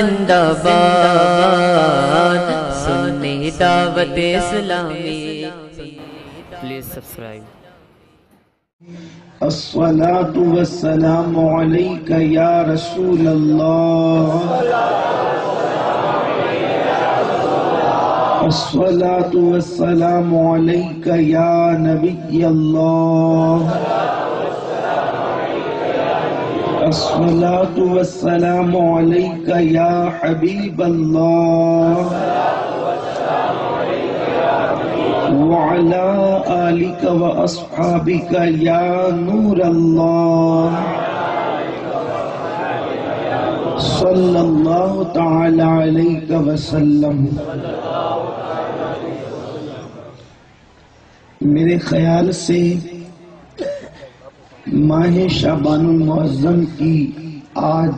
زندہ باد سنی دعوت اسلامی۔ پلیز سبسکرائب الصلاة والسلام عليك يا رسول الله. الصلاة والسلام عليك يا نبي الله. الصلاة والسلام عليك يا حبيب الله وعلى آلك وأصحابك يا نور الله صلى الله تعالى عليك وسلم۔ میرے خیال سے ماہ شابان المعظم کی آج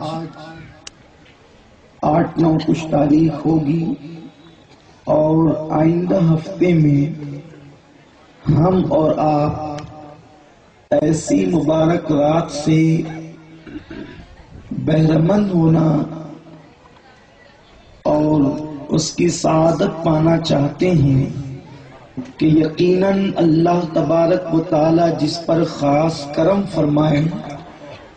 آٹھ نو کچھ تاریخ ہوگی اور آئندہ ہفتے میں ہم اور آپ ایسی مبارک رات سے بہرمند ہونا اور اس کی سعادت پانا چاہتے ہیں کہ یقیناً اللہ تبارک و تعالی جس پر خاص کرم فرمائے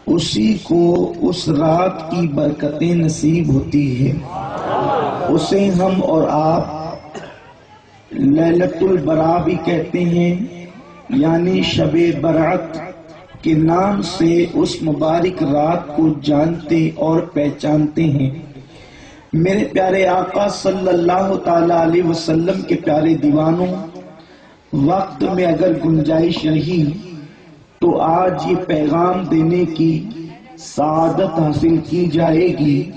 اسی کو اس رات کی برکتیں نصیب ہوتی ہے اسے ہم اور آپ لیلت البرا بھی کہتے ہیں یعنی شب برات کے نام سے اس مبارک رات کو جانتے اور پہچانتے ہیں۔ میرے پیارے آقا صلی اللہ تعالی علیہ وسلم کے پیارے دیوانوں، وقت میں اگر گنجائش رہی تو آج یہ پیغام دینے کی سعادت حاصل کی جائے گی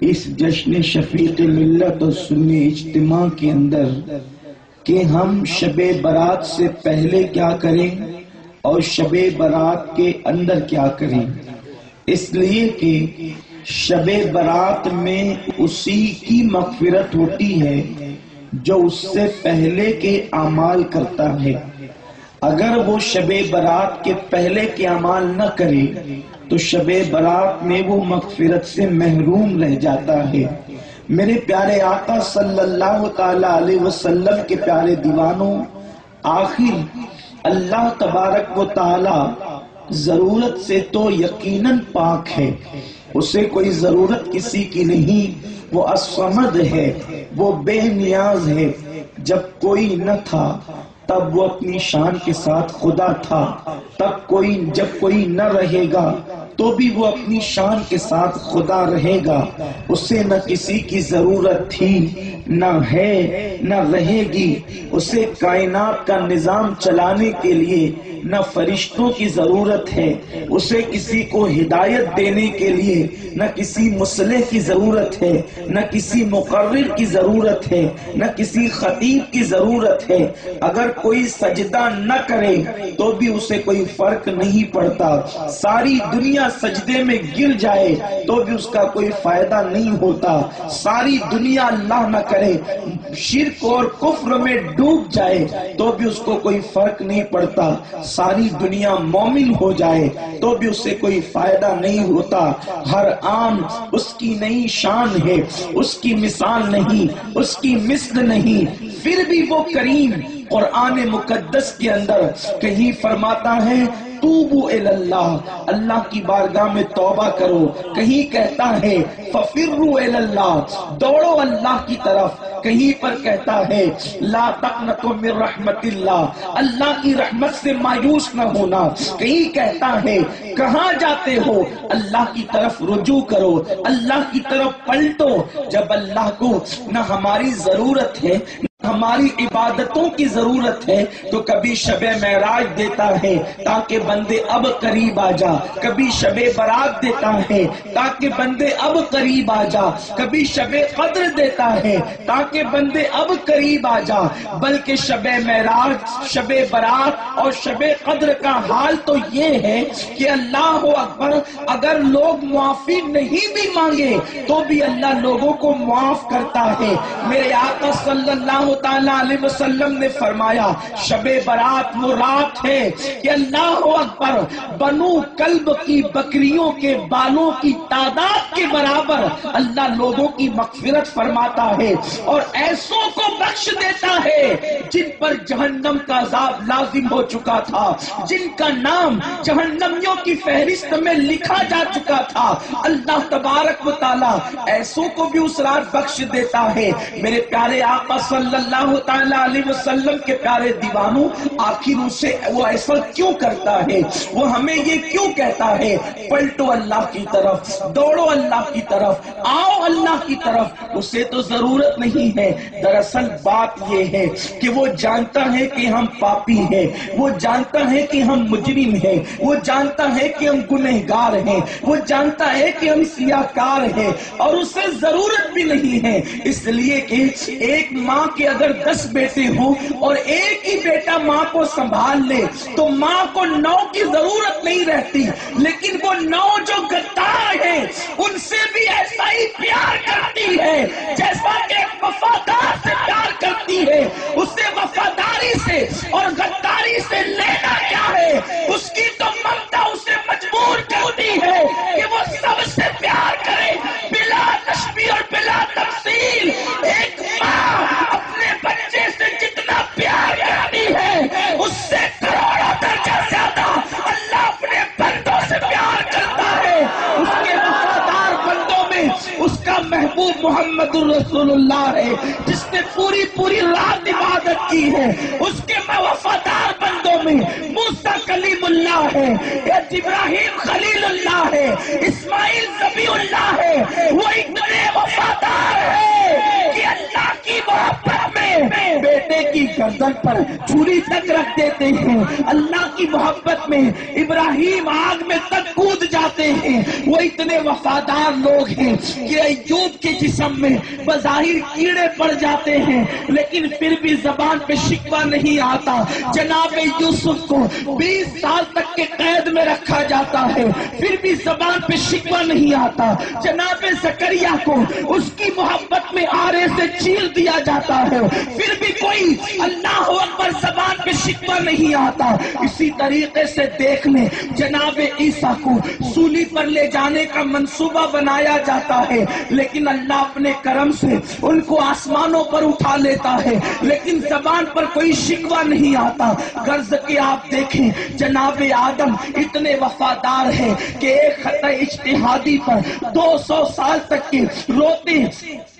اس جشن شفیق ملت اور سنی اجتماع کے اندر کہ ہم شب برات سے پہلے کیا کریں اور شب برات کے اندر کیا کریں۔ اس لیے کہ شب برات میں اسی کی مغفرت ہوتی ہے جو اس سے پہلے کے اعمال کرتا ہے۔ اگر وہ شب برات کے پہلے کے اعمال نہ کرے، تو شب برات میں وہ مغفرت سے محروم رہ جاتا ہے۔ میرے پیارے آقا صلی اللہ تعالی علیہ وسلم کے پیارے دیوانوں، آخر اللہ تبارک و تعالی ضرورت سے تو یقیناً پاک ہے۔ اسے کوئی ضرورت کسی کی نہیں، وہ اسمد ہے، وہ بے نیاز ہے۔ جب کوئی نہ تھا، تب وہ اپنی شان کے ساتھ خدا تھا۔ تب کوئی، جب کوئی نہ رہے گا تو بھی وہ اپنی شان کے ساتھ خدا رہے گا۔ اسے نہ کسی کی ضرورت تھی، نہ ہے، نہ رہے گی۔ اسے کائنات کا نظام چلانے کے لیے نہ فرشتوں کی ضرورت ہے۔ اسے کسی کو ہدایت دینے کے لیے نہ کسی مسئلے کی ضرورت ہے، نہ کسی مقرر کی ضرورت ہے، نہ کسی خطیب کی ضرورت ہے۔ اگر کوئی سجدہ نہ کرے تو بھی اسے کوئی فرق نہیں پڑتا۔ ساری دنیا سجدے میں گر جائے تو بھی اس کا کوئی فائدہ نہیں ہوتا۔ ساری دنیا اللہ نہ کرے، شرک اور کفر میں ڈوب جائے تو بھی اس کو کوئی فرق نہیں پڑتا۔ ساری دنیا مومن ہو جائے تو بھی اسے کوئی فائدہ نہیں ہوتا۔ ہر آن اس کی نئی شان ہے، اس کی مثال نہیں، اس کی مثل نہیں۔ پھر بھی وہ کریم قرآن مقدس کے اندر کہیں فرماتا ہے توبو اللہ اللہ کی بارگاہ میں توبہ کرو۔ کہیں کہتا ہے ففرو اللہ دوڑو اللہ کی طرف۔ کہیں پر کہتا ہے، لا تقنطو من رحمت اللہ اللہ کی رحمت سے مایوس نہ ہونا۔ کہیں کہتا ہے، کہاں جاتے ہو؟ اللہ کی طرف رجوع کرو۔ اللہ کی طرف پلٹو۔ جب اللہ کو نہ ہماری ضرورت ہے ہماری عبادتوں کی ضرورت ہے تو کبھی شب معراج دیتا ہے تاکہ بندے اب قریب آ جا۔ کبھی شب برات دیتا ہے تاکہ بندے اب قریب آ جا۔ کبھی شب قدر دیتا ہے تاکہ بندے اب قریب آ جا۔ بلکہ شب معراج، شب برات اور شب قدر کا حال تو یہ ہے کہ اللہ اکبر اگر لوگ معافی نہیں بھی مانگے تو بھی اللہ لوگوں کو معاف کرتا ہے۔ میرے آقا صلی اللہ اللہ تعالی علیہ وسلم نے فرمایا، شب برات وہ رات ہے کہ اللہ اکبر بنو کلب کی بکریوں کے بالوں کی تعداد کے برابر اللہ لوگوں کی مغفرت فرماتا ہے اور ایسوں کو بخش دیتا ہے جن پر جہنم کا عذاب لازم ہو چکا تھا، جن کا نام جہنمیوں کی فہرست میں لکھا جا چکا تھا۔ اللہ تبارک و تعالی ایسوں کو بھی اس رات بخش دیتا ہے۔ میرے پیارے آقا صلی اللہ اللہ تعالی علیہ وسلم کے پیارے دیوانوں آخر اسے وہ ایسا کیوں کرتا ہے؟ وہ ہمیں یہ کیوں کہتا ہے؟ پلٹو اللہ کی طرف، دوڑو اللہ کی طرف، آؤ اللہ کی طرف۔ اسے تو ضرورت نہیں ہے۔ دراصل بات یہ ہے کہ وہ جانتا ہے کہ ہم پاپی ہیں، وہ جانتا ہے کہ ہم مجرم ہیں، وہ جانتا ہے کہ ہم گنہگار ہیں، وہ جانتا ہے کہ ہم سیاکار ہیں اور اسے ضرورت بھی نہیں ہے۔ اس لیے کہ ایک ماں کے اگر دس بیٹے ہوں اور ایک ہی بیٹا ماں کو سنبھال لے، تو ماں کو نو کی ضرورت نہیں رہتی۔ لیکن وہ نو جو گدار ہیں ان سے بھی ایسا ہی پیار کرتی ہے، جیسا کہ وفادار سے پیار کرتی ہے۔ اسے وفاداری سے اور غداری سے لینا کیا ہے؟ اس کی تو ممتا اسے مجبور کرتی ہے کہ وہ سب سے پیار کرے۔ بلا تشبیہ اور بلا تفصیل، ایک ماں اپنے بچے سے جتنا پیار کرتی ہے، اس سے کروڑوں درجہ زیادہ اللہ اپنے بندوں سے پیار کرتا ہے۔ اس کے وفادار بندوں میں اس کا محبوب محمد الرسول اللہ ہے، جس نے پوری پوری رات عبادت کی ہے۔ اس کے وفادار بندوں میں موسیٰ کلیم اللہ ہے، یا ابراہیم خلیل اللہ ہے، اسماعیل زبی اللہ ہے۔ وہ اتنے وفادار ہے کہ اللہ کی محبت میں بیٹے کی گردن پر چھری تک رکھ دیتے ہیں۔ اللہ کی محبت میں ابراہیم آگ میں تک کود جاتے ہیں۔ وہ اتنے وفادار لوگ ہیں کہ ایوب کے جسم میں بظاہر کیڑے پڑ جاتے ہیں۔ لیکن پھر بھی زبان پہ شکوہ نہیں آتا۔ جناب یوسف کو بیس سال تک کے قید میں رکھا جاتا ہے۔ پھر بھی زبان پہ شکوہ نہیں آتا۔ جناب زکریا کو اس کی محبت میں آرے سے چیل دیا جاتا ہے۔ پھر بھی کوئی اللہ اکبر زبان پہ شکوہ نہیں آتا۔ اسی طریقے سے دیکھ لیں، جناب عیسیٰ کو سولی پر لے جانے کا منصوبہ بنایا جاتا ہے۔ لیکن اللہ اپنے کرم سے ان کو آسمانوں پر اٹھا لیتا ہے۔ لیکن زبان پر کوئی شکوہ نہیں آتا۔ غرض کے آپ دیکھیں، جناب آدم اتنے وفادار ہیں کہ ایک خطہ اجتہادی پر دو سو سال تک کے روتے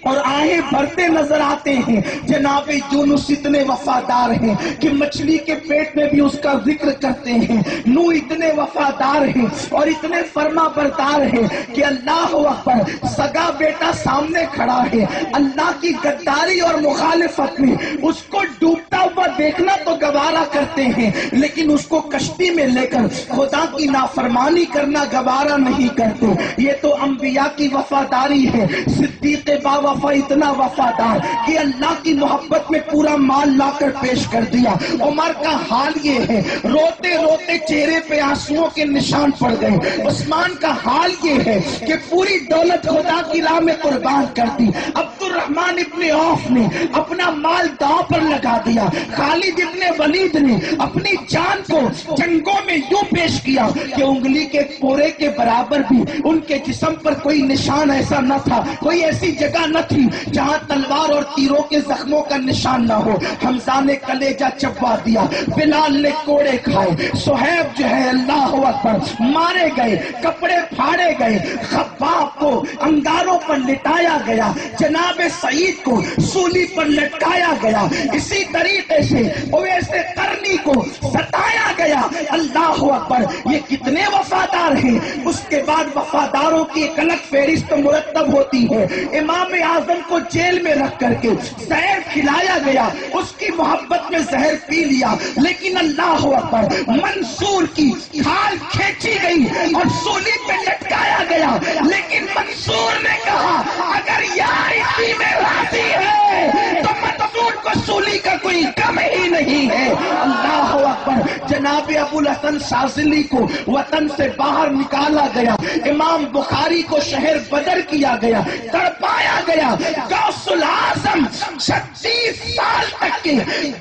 اور آہیں بھرتے نظر آتے ہیں۔ جناب یونس اتنے وفادار ہیں کہ مچھلی کے پیٹ میں بھی اس کا ذکر کرتے ہیں۔ نو اتنے وفادار ہیں اور اتنے فرما بردار ہیں کہ اللہ اکبر، سگا بیٹا سامنے کھڑا ہے۔ اللہ کی گداری اور مخالفت میں اس کو ڈوبتا ہوا دیکھنا تو گوارا کرتے ہیں، لیکن اس کو کشتی میں لے کر خدا کی نافرمانی کرنا گوارا نہیں کرتے۔ یہ تو انبیاء کی وفاداری ہے۔ صدیق با وفا، اتنا وفادار کہ اللہ کی محبت میں پورا مال لا کر پیش کر دیا۔ عمر کا حال یہ ہے، روتے روتے چہرے پہ آنسوؤں کے نشان پڑ گئے۔ عثمان کا حال یہ ہے کہ پوری دولت خدا کی راہ میں قربان کر دی۔ عبد الرحمان ابن عوف نے اپنا مال داؤ پر لگا دیا۔ خالد ابن ولید نے اپنی جان کو جنگوں میں یوں پیش کیا کہ انگلی کے پورے کے برابر بھی ان کے جسم پر کوئی نشان ایسا نہ تھا، کوئی ایسی جگہ نہ تھی جہاں تلوار اور تیروں کے زخموں کا نشان نہ ہو، حمزہ نے کلیجہ چپا دیا، بلال نے کوڑے کھائے، سہیب جو ہے اللہ اکبر مارے گئے، کپڑے پھاڑے گئے خباب کو انگاروں پر لٹایا گیا، جناب سعید کو سولی پر لٹکایا گیا، اسی طریقے سے اویسے کرنی کو ستایا گیا۔ اللہ اکبر، یہ کتنے وفادار ہیں۔ اس کے بعد وفاداروں کی ایک الگ فہرست مرتب ہوتی ہے۔ امام اعظم کو جیل میں رکھ کر کے زہر کھلایا گیا، اس کی محبت میں زہر پی لیا، لیکن اللہ اکبر منصور کی کھال کھینچی گئی اور سولی پہ لٹکایا گیا۔ لیکن منصور نے کہا، اگر یار اسی میں راضی ہے، تو منصور کو سولی کا کوئی کم ہی نہیں ہے۔ اللہ اکبر جناب ابو الحسن شازلی کو وطن سے باہر نکالا گیا، امام بخاری کو شہر بدر کیا گیا، تڑپایا گیا۔ گیا۔ غوث العظم چھتیس سال تک کے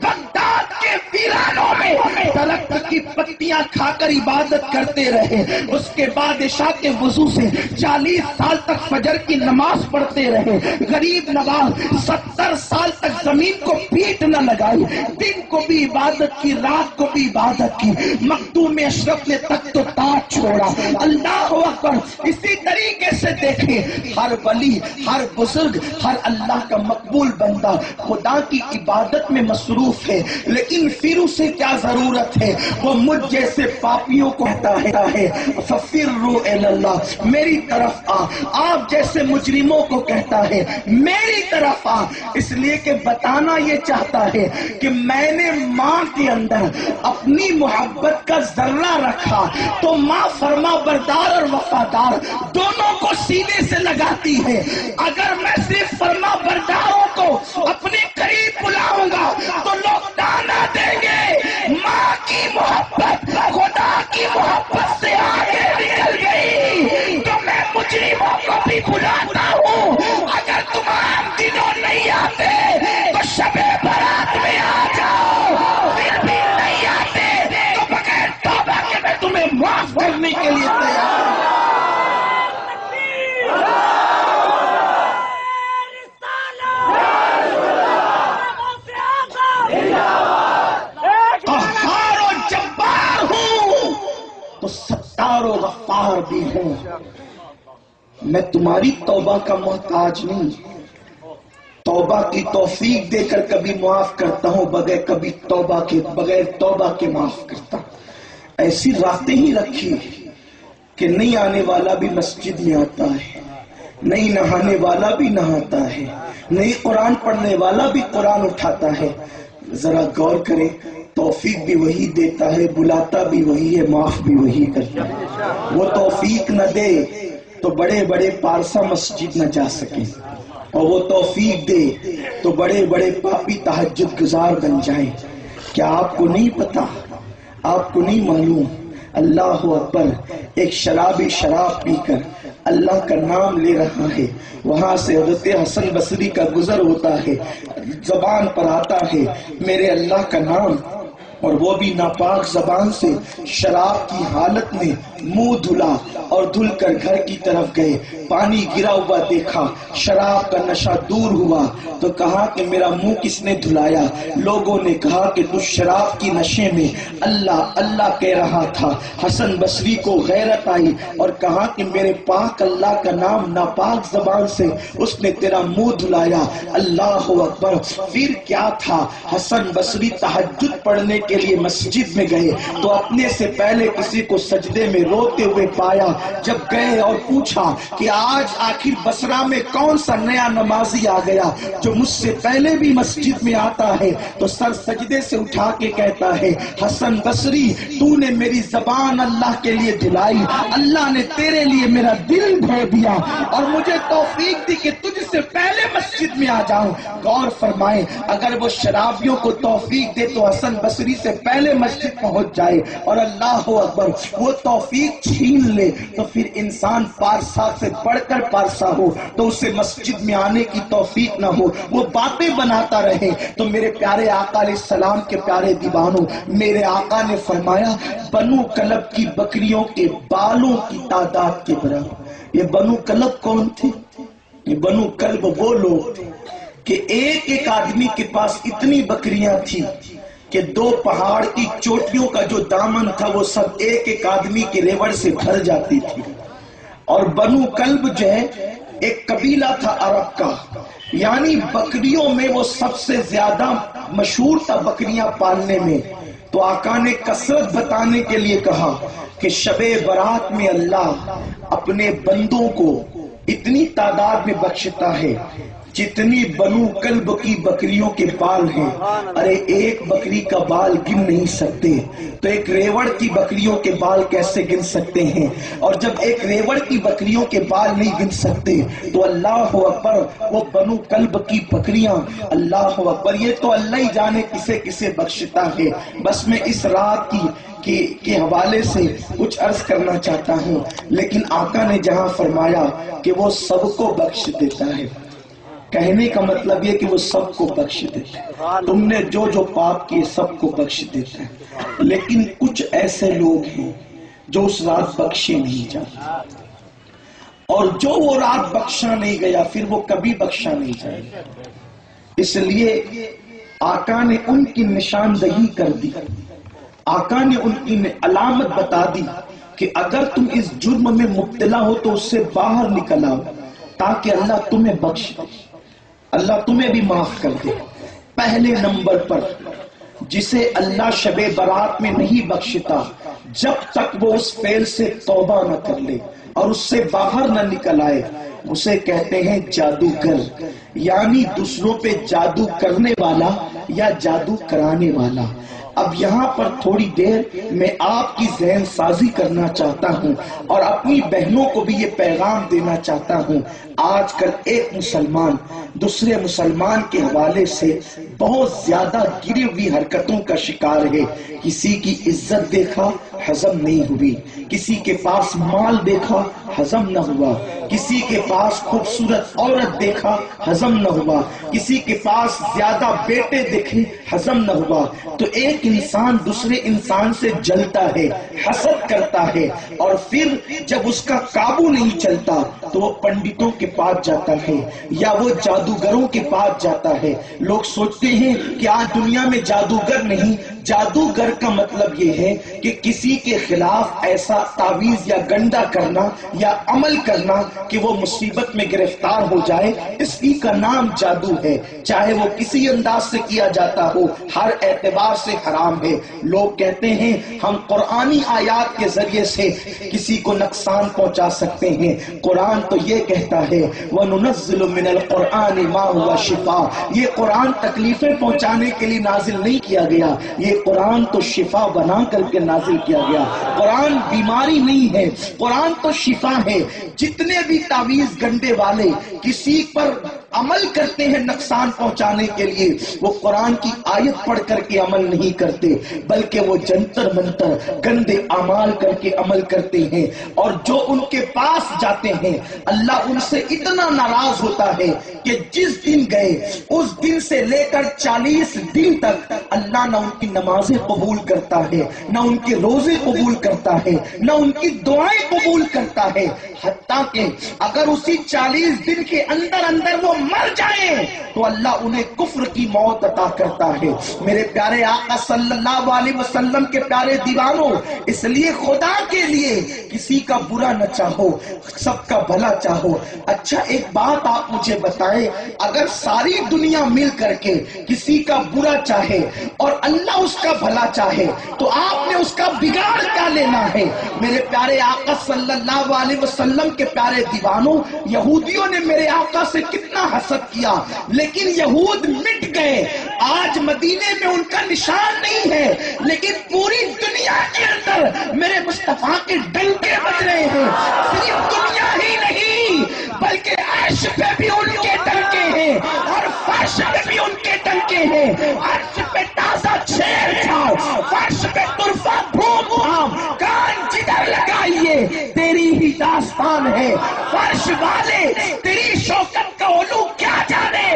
بغداد کے ویرانوں میں درخت کی پتیاں کھا کر عبادت کرتے رہے۔ اس کے بعد عشاء کے وضو سے چالیس سال تک فجر کی نماز پڑھتے رہے۔ غریب نواز ستر سال تک زمین کو پیٹ نہ لگائی۔ دن کو بھی عبادت کی، رات کو بھی عبادت کی۔ مختوم اشرف نے تک تو تاج چھوڑا۔ اللہ اکبر، اسی طریقے سے دیکھیں۔ ہر ولی، ہر بزرگ ہر اللہ کا مقبول بندہ خدا کی عبادت میں مصروف ہے، لیکن پھر اسے کیا ضرورت ہے؟ وہ مجھ جیسے پاپیوں کو کہتا ہے۔ ففروا اللہ میری طرف آ۔ آپ جیسے مجرموں کو کہتا ہے، میری طرف آ۔ اس لیے کہ بتانا یہ چاہتا ہے کہ میں نے ماں کے اندر اپنی محبت کا ذرہ رکھا، تو ماں فرما بردار اور وفادار دونوں کو سینے سے لگاتی ہے۔ اگر میں صرف فرما برداروں کو اپنے قریب بلاؤں گا تو لوگ تانا دیں گے۔ ماں کی محبت، خدا کی محبت سے آگے نکل گئی۔ تو میں مجرموں کو بھی بلاتا ہوں۔ اگر تمام دنوں نہیں آتے تو شب برات میں آ جاؤ۔ پھر بھی نہیں آتے تو بغیر توبہ کے میں تمہیں معاف کرنے کے لیے تیار میں تمہاری توبہ کا محتاج نہیں۔ توبہ کی توفیق دے کر کبھی معاف کرتا ہوں، بغیر کبھی توبہ کے، بغیر توبہ کے معاف کرتا۔ ایسی راتیں ہی رکھی کہ نہیں آنے والا بھی مسجد میں آتا ہے، نہیں نہانے والا بھی نہاتا ہے، نہیں قرآن پڑھنے والا بھی قرآن اٹھاتا ہے۔ ذرا غور کرے توفیق بھی وہی دیتا ہے، بلاتا بھی وہی ہے، معاف بھی وہی کرتا ہے۔ وہ توفیق نہ دے۔ تو بڑے بڑے پارسا مسجد نہ جا سکے۔ اور وہ توفیق دے تو بڑے بڑے پاپی تحجد گزار بن جائیں۔ کیا آپ کو نہیں پتا؟ آپ کو نہیں معلوم۔ اللہ اکبر، ایک شرابی شراب پی کر اللہ کا نام لے رہا ہے۔ وہاں سے حضرت حسن بصری کا گزر ہوتا ہے۔ زبان پر آتا ہے، میرے اللہ کا نام۔ اور وہ بھی ناپاک زبان سے شراب کی حالت میں منہ دھلا اور دھل کر گھر کی طرف گئے۔ پانی گرا ہوا دیکھا، شراب کا نشہ دور ہوا۔ تو کہا کہ میرا منہ کس نے دھلایا؟ لوگوں نے کہا کہ تو شراب کی نشے میں اللہ اللہ کہہ رہا تھا۔ حسن بصری کو غیرت آئی اور کہا کہ میرے پاک اللہ کا نام ناپاک زبان سے اس نے تیرا منہ دھلایا۔ اللہ اکبر، پھر کیا تھا؟ حسن بصری تحجد پڑھنے کے لیے مسجد میں گئے۔ تو اپنے سے پہلے کسی کو سجدے میں روتے ہوئے پایا، جب گئے اور پوچھا کہ آج آخر بسرا میں کون سا نیا نمازی آ گیا جو مجھ سے پہلے بھی مسجد میں آتا ہے، تو سر سجدے سے اٹھا کے کہتا ہے، حسن بصری، تو نے میری زبان اللہ کے لیے دلائی، اللہ نے تیرے لیے میرا دل دھو دیا اور مجھے توفیق دی کہ تجھ سے پہلے مسجد میں آ جاؤں۔ غور فرمائے، اگر وہ شرابیوں کو توفیق دے تو حسن بصری سے پہلے مسجد پہنچ جائے اور اللہ اکبر، وہ توفیق چھین لے تو پھر انسان پارسا سے پڑھ کر پارسا ہو، تو اسے مسجد میں آنے کی توفیق نہ ہو۔ وہ باتیں بناتا رہے۔ تو میرے پیارے آقا علیہ السلام کے پیارے دیوانوں، میرے آقا نے فرمایا، بنو کلب کی بکریوں کے بالوں کی تعداد کے برابر۔ یہ بنو کلب کون تھے؟ یہ بنو کلب وہ لوگ تھے کہ ایک ایک آدمی کے پاس اتنی بکریاں تھی کہ دو پہاڑ کی چوٹیوں کا جو دامن تھا وہ سب ایک ایک آدمی کے ریوڑ سے بھر جاتی تھی۔ اور بنو کلب جو ہے، ایک قبیلہ تھا عرب کا۔ یعنی بکریوں میں وہ سب سے زیادہ مشہور تھا بکریاں پالنے میں۔ تو آقا نے کثرت بتانے کے لیے کہا کہ شب برات میں اللہ اپنے بندوں کو اتنی تعداد میں بخشتا ہے جتنی بنو کلب کی بکریوں کے بال ہیں ارے ایک بکری کا بال گن نہیں سکتے۔ تو ایک ریوڑ کی بکریوں کے بال کیسے گن سکتے ہیں؟ اور جب ایک ریوڑ کی بکریوں کے بال نہیں گن سکتے تو اللہ اکبر وہ بنو کلب کی بکریاں اللہ اکبر یہ تو اللہ ہی جانے کسے کسے بخشتا ہے۔ بس میں اس رات کی کے, حوالے سے کچھ عرض کرنا چاہتا ہوں لیکن آقا نے جہاں فرمایا کہ وہ سب کو بخش دیتا ہے۔ کہنے کا مطلب یہ کہ وہ سب کو بخش دیتا ہے۔ تم نے جو جو پاپ کیے سب کو بخش دیتا ہے۔ لیکن کچھ ایسے لوگ ہیں جو اس رات بخشے نہیں جاتے۔ اور جو وہ رات بخشا نہیں گیا، پھر وہ کبھی بخشا نہیں جائے گا۔ اس لیے آقا نے ان کی نشاندہی کر دی۔ آقا نے ان کی علامت بتا دی کہ اگر تم اس جرم میں مبتلا ہو تو اس سے باہر نکل آؤ تاکہ اللہ تمہیں بخش دے۔ اللہ تمہیں بھی معاف کر دے۔ پہلے نمبر پر، جسے اللہ شب برات میں نہیں بخشتا، جب تک وہ اس فیل سے توبہ نہ کر لے اور اس سے باہر نہ نکل آئے، اسے کہتے ہیں جادوگر یعنی دوسروں پہ جادو کرنے والا یا جادو کرانے والا۔ اب یہاں پر تھوڑی دیر میں آپ کی ذہن سازی کرنا چاہتا ہوں اور اپنی بہنوں کو بھی یہ پیغام دینا چاہتا ہوں۔ آج کل ایک مسلمان دوسرے مسلمان کے حوالے سے بہت زیادہ گری ہوئی حرکتوں کا شکار ہے۔ کسی کی عزت دیکھا ہضم نہیں ہوئی۔ کسی کے پاس مال دیکھا ہضم نہ ہوا۔ کسی کے پاس خوبصورت عورت دیکھا ہضم نہ ہوا۔ کسی کے پاس زیادہ بیٹے دیکھے ہضم نہ ہوا۔ تو ایک انسان دوسرے انسان سے جلتا ہے، حسد کرتا ہے اور پھر جب اس کا قابو نہیں چلتا تو وہ پنڈتوں کے پاس جاتا ہے یا وہ جادوگروں کے پاس جاتا ہے۔ لوگ سوچتے ہیں کہ آج دنیا میں جادوگر نہیں جادوگر کا مطلب یہ ہے کہ کسی کے خلاف ایسا تعویز یا گنڈا کرنا یا عمل کرنا کہ وہ مصیبت میں گرفتار ہو جائے اس کی کا نام جادو ہے۔ چاہے وہ کسی انداز سے کیا جاتا ہو، ہر اعتبار سے حرام ہے۔ لوگ کہتے ہیں، ہم قرآنی آیات کے ذریعے سے کسی کو نقصان پہنچا سکتے ہیں۔ قرآن تو یہ کہتا ہے، وَنُنَزِّلُ مِنَ الْقُرْآنِ مَا هُوَ شِفَا یہ قرآن تکلیفیں پہنچانے کے لیے نازل نہیں کیا گیا۔ یہ قرآن تو شفا بنا کر کے نازل کیا گیا۔ قرآن بیماری نہیں ہے، قرآن تو شفا ہے۔ جتنے بھی تعویز گنڈے والے، کسی پر عمل کرتے ہیں نقصان پہنچانے کے لیے، وہ قرآن کی آیت پڑھ کر کے عمل نہیں کرتے، بلکہ وہ جنتر منتر، گندے اعمال کر کے عمل کرتے ہیں۔ اور جو ان کے پاس جاتے ہیں، اللہ ان سے اتنا ناراض ہوتا ہے کہ جس دن گئے، اس دن سے لے کر چالیس دن تک، اللہ نہ ان کی نمازیں قبول کرتا ہے، نہ ان کے روزے قبول کرتا ہے، نہ ان کی دعائیں قبول کرتا ہے۔ حتیٰ کہ اگر اسی چالیس دن کے اندر اندر وہ مر جائیں تو اللہ انہیں کفر کی موت عطا کرتا ہے۔ میرے پیارے آقا صلی اللہ علیہ وسلم کے پیارے دیوانوں، اس لیے خدا کے لیے کسی کا برا نہ چاہو، سب کا بھلا چاہو۔ اچھا ایک بات آپ مجھے بتائیں، اگر ساری دنیا مل کر کے کسی کا برا چاہے اور اللہ اس کا بھلا چاہے، تو آپ نے اس کا بگاڑ کیا لینا ہے۔ میرے پیارے آقا صلی اللہ علیہ وسلم کے پیارے دیوانوں، یہودیوں نے میرے آقا سے کتنا حسد کیا، لیکن یہود مٹ گئے۔ آج مدینے میں ان کا نشان نہیں ہے، لیکن پوری دنیا کے اندر میرے مصطفیٰ کے ڈنکے بج رہے ہیں۔ صرف دنیا ہی نہیں بلکہ عرش پہ بھی ان کے ٹنکے ہیں اور فرش پہ بھی ان کے ٹنکے ہیں۔ عرش پہ تازہ چھیر کھاؤ فرش پہ طرفہ بھوم کھاؤ کان جدھر لگائیے، تیری ہی داستان ہے۔ فرش والے، تیری شوکت کا علو کیا جانے؟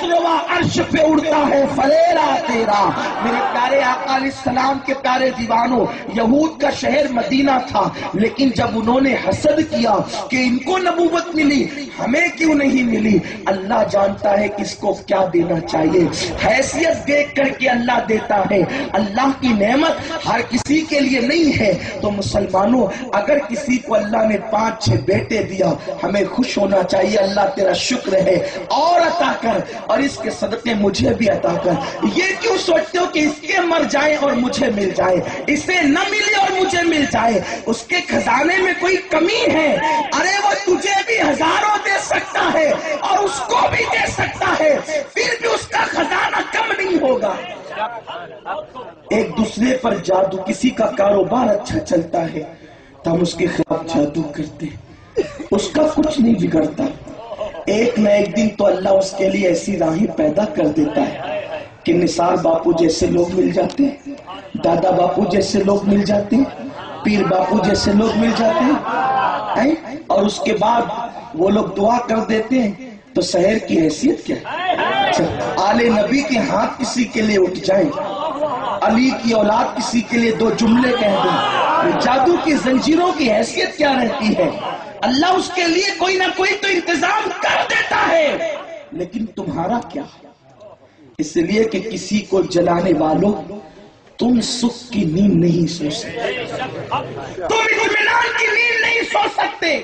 خسروا عرش پہ اڑتا ہے فلیرا تیرا۔ میرے پیارے آقا علیہ السلام کے پیارے دیوانوں یہود کا شہر مدینہ تھا، لیکن جب انہوں نے حسد کیا کہ ان کو نبوت ملی، ہمیں کیوں نہیں ملی؟ اللہ جانتا ہے کس کو کیا دینا چاہیے۔ حیثیت دیکھ کر کے اللہ دیتا ہے۔ اللہ کی نعمت ہر کسی کے لیے نہیں ہے۔ تو مسلمانوں، اگر کسی کو اللہ نے پانچ چھ بیٹے دیا، ہمیں خوش ہونا چاہیے۔ اللہ تیرا شکر ہے۔ اور عطا کر اور اس کے صدقے مجھے بھی عطا کر۔ یہ کیوں سوچتے ہو کہ اس کے مر جائے اور مجھے مل جائے؟ اسے نہ ملے اور مجھے مل جائے۔ اس کے خزانے میں کوئی کمی ہے؟ ارے وہ تجھے بھی ہزاروں دے سکتا ہے اور اس کو بھی دے سکتا ہے۔ پھر بھی اس کا خزانہ کم نہیں ہوگا۔ ایک دوسرے پر جادو، کسی کا کاروبار اچھا چلتا ہے تو ہم اس کے خلاف جادو کرتے۔ اس کا کچھ نہیں بگڑتا۔ ایک نہ ایک دن تو اللہ اس کے لیے ایسی راہیں پیدا کر دیتا ہے کہ نثار باپو جیسے لوگ مل جاتے ہیں، دادا باپو جیسے لوگ مل جاتے ہیں، پیر باپو جیسے لوگ مل جاتے ہیں اور اس کے بعد وہ لوگ دعا کر دیتے ہیں، تو شہر کی حیثیت کیا ہے؟ اچھا، آل نبی کے ہاتھ کسی کے لیے اٹھ جائیں، علی کی اولاد کسی کے لیے دو جملے کہہ دیں جادو کی زنجیروں کی حیثیت کیا رہتی ہے؟ اللہ اس کے لیے کوئی نہ کوئی تو انتظام کر دیتا ہے۔ لیکن تمہارا کیا؟ اس لیے کہ کسی کو جلانے والوں تم سکھ کی نیند نہیں سو سکتے۔ تم اطمینان کی نیند نہیں سو سکتے۔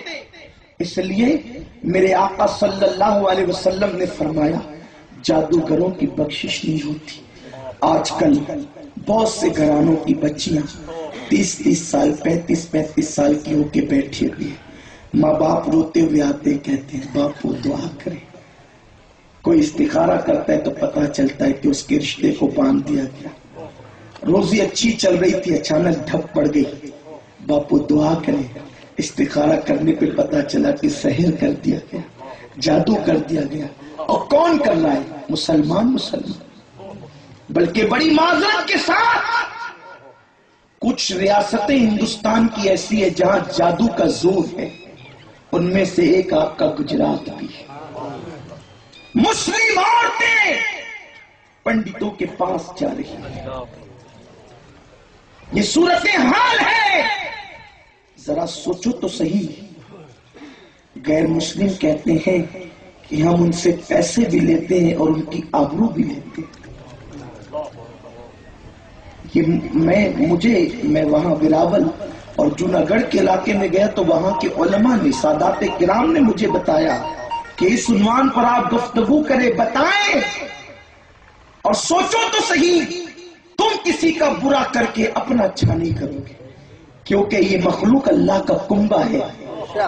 اس لیے میرے آقا صلی اللہ علیہ وسلم نے فرمایا، جادوگروں کی بخشش نہیں ہوتی۔ آج کل بہت سے گھرانوں کی بچیاں تیس تیس سال، پینتیس پینتیس سال کی ہو کے بیٹھی ہوئی ہیں۔ ماں باپ روتے ہوئے آتے کہتے ہیں، باپ وہ دعا کرے۔ کوئی استخارہ کرتا ہے تو پتا چلتا ہے کہ اس کے رشتے کو باندھ دیا گیا۔ روزی اچھی چل رہی تھی، اچانک ڈھپ پڑ گئی۔ باپو دعا کرے۔ استخارہ کرنے پہ پتا چلا کہ سحر کر دیا گیا، جادو کر دیا گیا۔ اور کون کر رہا ہے؟ مسلمان مسلمان۔ بلکہ بڑی معذرت کے ساتھ۔ کچھ ریاستیں ہندوستان کی ایسی ہے جہاں جادو کا زور ہے۔ ان میں سے ایک آپ کا گجرات بھی ہے۔ مسلم عورتیں پنڈتوں کے پاس جا رہی ہیں یہ صورت حال ہے۔ ذرا سوچو تو صحیح۔ غیر مسلم کہتے ہیں کہ ہم ان سے پیسے بھی لیتے ہیں اور ان کی آبرو بھی لیتے ہیں۔ یہ میں، مجھے، میں وہاں براول اور جوناگڑھ کے علاقے میں گیا تو وہاں کے علماء نے سادات کرام نے مجھے بتایا کہ اس عنوان پر آپ گفتگو کریں، بتائیں۔ اور سوچو تو صحیح، تم کسی کا برا کر کے اپنا اچھا نہیں کرو گے، کیونکہ یہ مخلوق اللہ کا کنبا ہے۔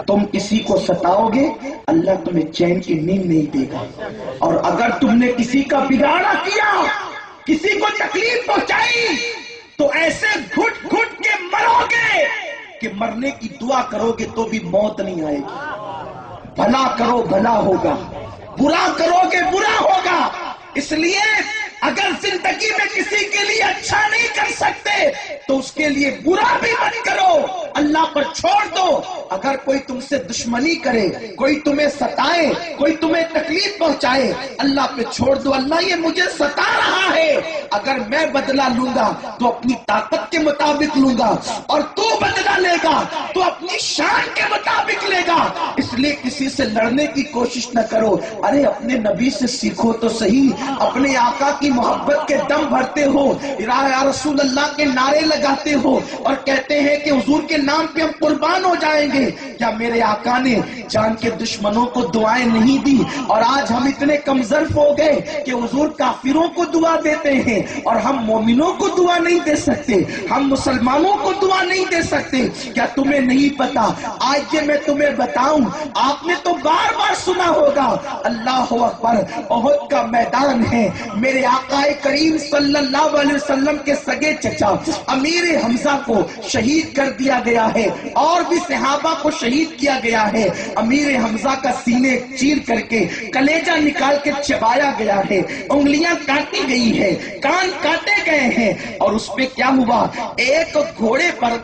تم کسی کو ستاؤ گے، اللہ تمہیں چین کی نیند نہیں دے گا۔ اور اگر تم نے کسی کا بگاڑا کیا، کسی کو تکلیف پہنچائی، تو ایسے گھٹ گھٹ کے مرو گے۔ کہ مرنے کی دعا کرو گے تو بھی موت نہیں آئے گی۔ بھلا کرو، بھلا ہوگا۔ برا کرو گے، برا ہوگا۔ اس لیے اگر زندگی میں کسی کے لیے اچھا نہیں کر سکتے، تو اس کے لیے برا بھی مت کرو۔ اللہ پر چھوڑ دو۔ اگر کوئی تم سے دشمنی کرے، کوئی تمہیں ستائے، کوئی تمہیں تکلیف پہنچائے، اللہ پہ چھوڑ دو۔ اللہ یہ مجھے ستا رہا ہے۔ اگر میں بدلہ لوں گا، تو اپنی طاقت کے مطابق لوں گا۔ اور تو بدلہ لے گا، تو اپنی شان کے مطابق لے گا۔ اس لیے کسی سے لڑنے کی کوشش نہ کرو۔ ارے، اپنے نبی سے سیکھو تو صحیح۔ اپنے آقا کی محبت کے دم بھرتے ہو یا رسول اللہ کے نعرے لگاتے ہو اور کہتے ہیں کہ حضور کے نام پہ ہم قربان ہو جائیں گے۔ کیا میرے آقا نے جان کے دشمنوں کو دعائیں نہیں دی؟ اور آج ہم اتنے کمزرف ہو گئے کہ حضور کافروں کو دعا دیتے ہیں اور ہم مومنوں کو دعا نہیں دے سکتے، ہم مسلمانوں کو دعا نہیں دے سکتے۔ کیا تمہیں نہیں پتا؟ آج یہ میں تمہیں بتاؤں، آپ نے تو بار بار سنا ہوگا، اللہ اکبر، بہت کا میدان ہے۔ میرے آقا کریم صلی اللہ علیہ وسلم کے سگے چچا امیر حمزہ کو شہید کر دیا گیا ہے اور بھی صحابہ کو شہید کیا گیا ہے امیر حمزہ کا سینے چیر کر کے کلیجہ نکال کے چبایا گیا ہے انگلیاں کاٹی گئی ہے کان کاٹے گئے ہیں اور اس پہ کیا ہوا ایک گھوڑے پر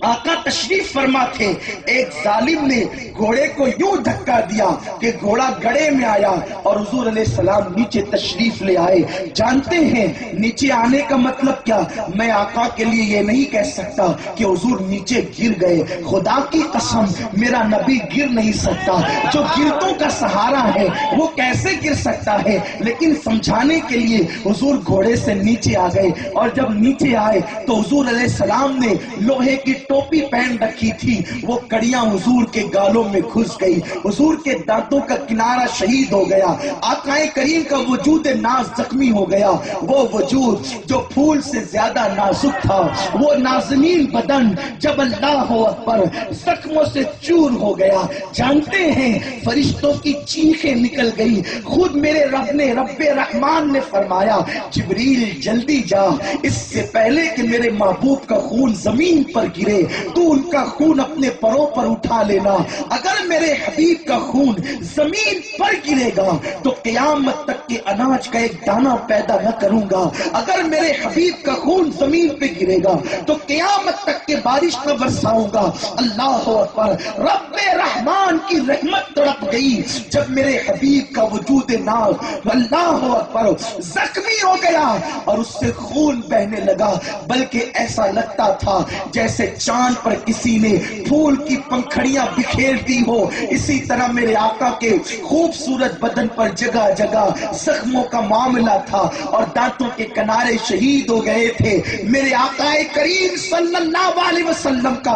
آقا تشریف فرما تھے۔ ایک ظالم نے گھوڑے کو یوں دھکا دیا کہ گھوڑا گڑے میں آیا اور حضور علیہ السلام نیچے تشریف لے آئے۔ جانتے ہیں نیچے آنے کا مطلب کیا؟ میں آقا کے لیے یہ نہیں کہہ سکتا کہ حضور نیچے گر گئے۔ خدا کی قسم، میرا نبی گر نہیں سکتا۔ جو گرتوں کا سہارا ہے، وہ کیسے گر سکتا ہے؟ لیکن سمجھانے کے لیے حضور گھوڑے سے نیچے آ گئے۔ اور جب نیچے آئے تو حضور علیہ السلام نے لوہے کی ٹوپی پہن رکھی تھی، وہ کڑیاں حضور کے گالوں میں گھس گئی۔ حضور کے دانتوں کا کنارہ شہید ہو گیا۔ آقائے کریم کا وجود ناز زخمی ہو گیا۔ وہ وجود جو پھول سے زیادہ نازک تھا، وہ نازنین بدن جب اللہ ہو اکبر زخموں سے چور ہو گیا۔ جانتے ہیں، فرشتوں کی چیخیں نکل گئی۔ خود میرے رب نے رب رحمان نے فرمایا، جبریل جلدی جا۔ اس سے پہلے کہ میرے محبوب کا خون زمین پر گرے۔ ہے تو ان کا خون اپنے پروں پر اٹھا لینا۔ اگر میرے حبیب کا خون زمین پر گرے گا، تو قیامت تک کے اناج کا ایک دانہ پیدا نہ کروں گا۔ اگر میرے حبیب کا خون زمین پہ گرے گا، تو قیامت تک کے بارش نہ برساؤں گا۔ اللہ اکبر، رب رحمان کی رحمت تڑپ گئی۔ جب میرے حبیب کا وجود ناز اللہ اکبر زخمی ہو گیا اور اس سے خون بہنے لگا، بلکہ ایسا لگتا تھا جیسے چاند پر کسی نے پھول کی پنکھڑیاں بکھیر دی ہو، اسی طرح میرے آقا کے خوبصورت بدن پر جگہ جگہ زخموں کا معاملہ تھا اور دانتوں کے کنارے شہید ہو گئے تھے۔ میرے آقا کریم صلی اللہ علیہ وسلم کا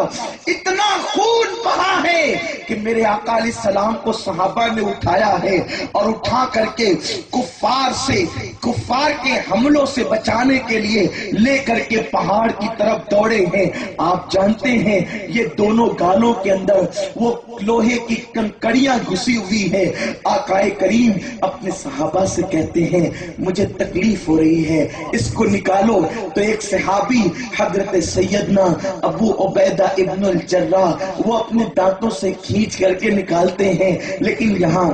اتنا خون بہا ہے کہ میرے آقا علیہ السلام کو صحابہ نے اٹھایا ہے اور اٹھا کر کے کفار سے، کفار کے حملوں سے بچانے کے لیے لے کر کے پہاڑ کی طرف دوڑے ہیں۔ آپ جا جانتے ہیں، یہ دونوں گالوں کے اندر وہ لوہے کی کنکڑیاں گھسی ہوئی ہے آقائے کریم اپنے صحابہ سے کہتے ہیں، مجھے تکلیف ہو رہی ہے، اس کو نکالو۔ تو ایک صحابی، حضرت سیدنا ابو عبیدہ ابن الجرہ وہ اپنے دانتوں سے کھینچ کر کے نکالتے ہیں۔ لیکن یہاں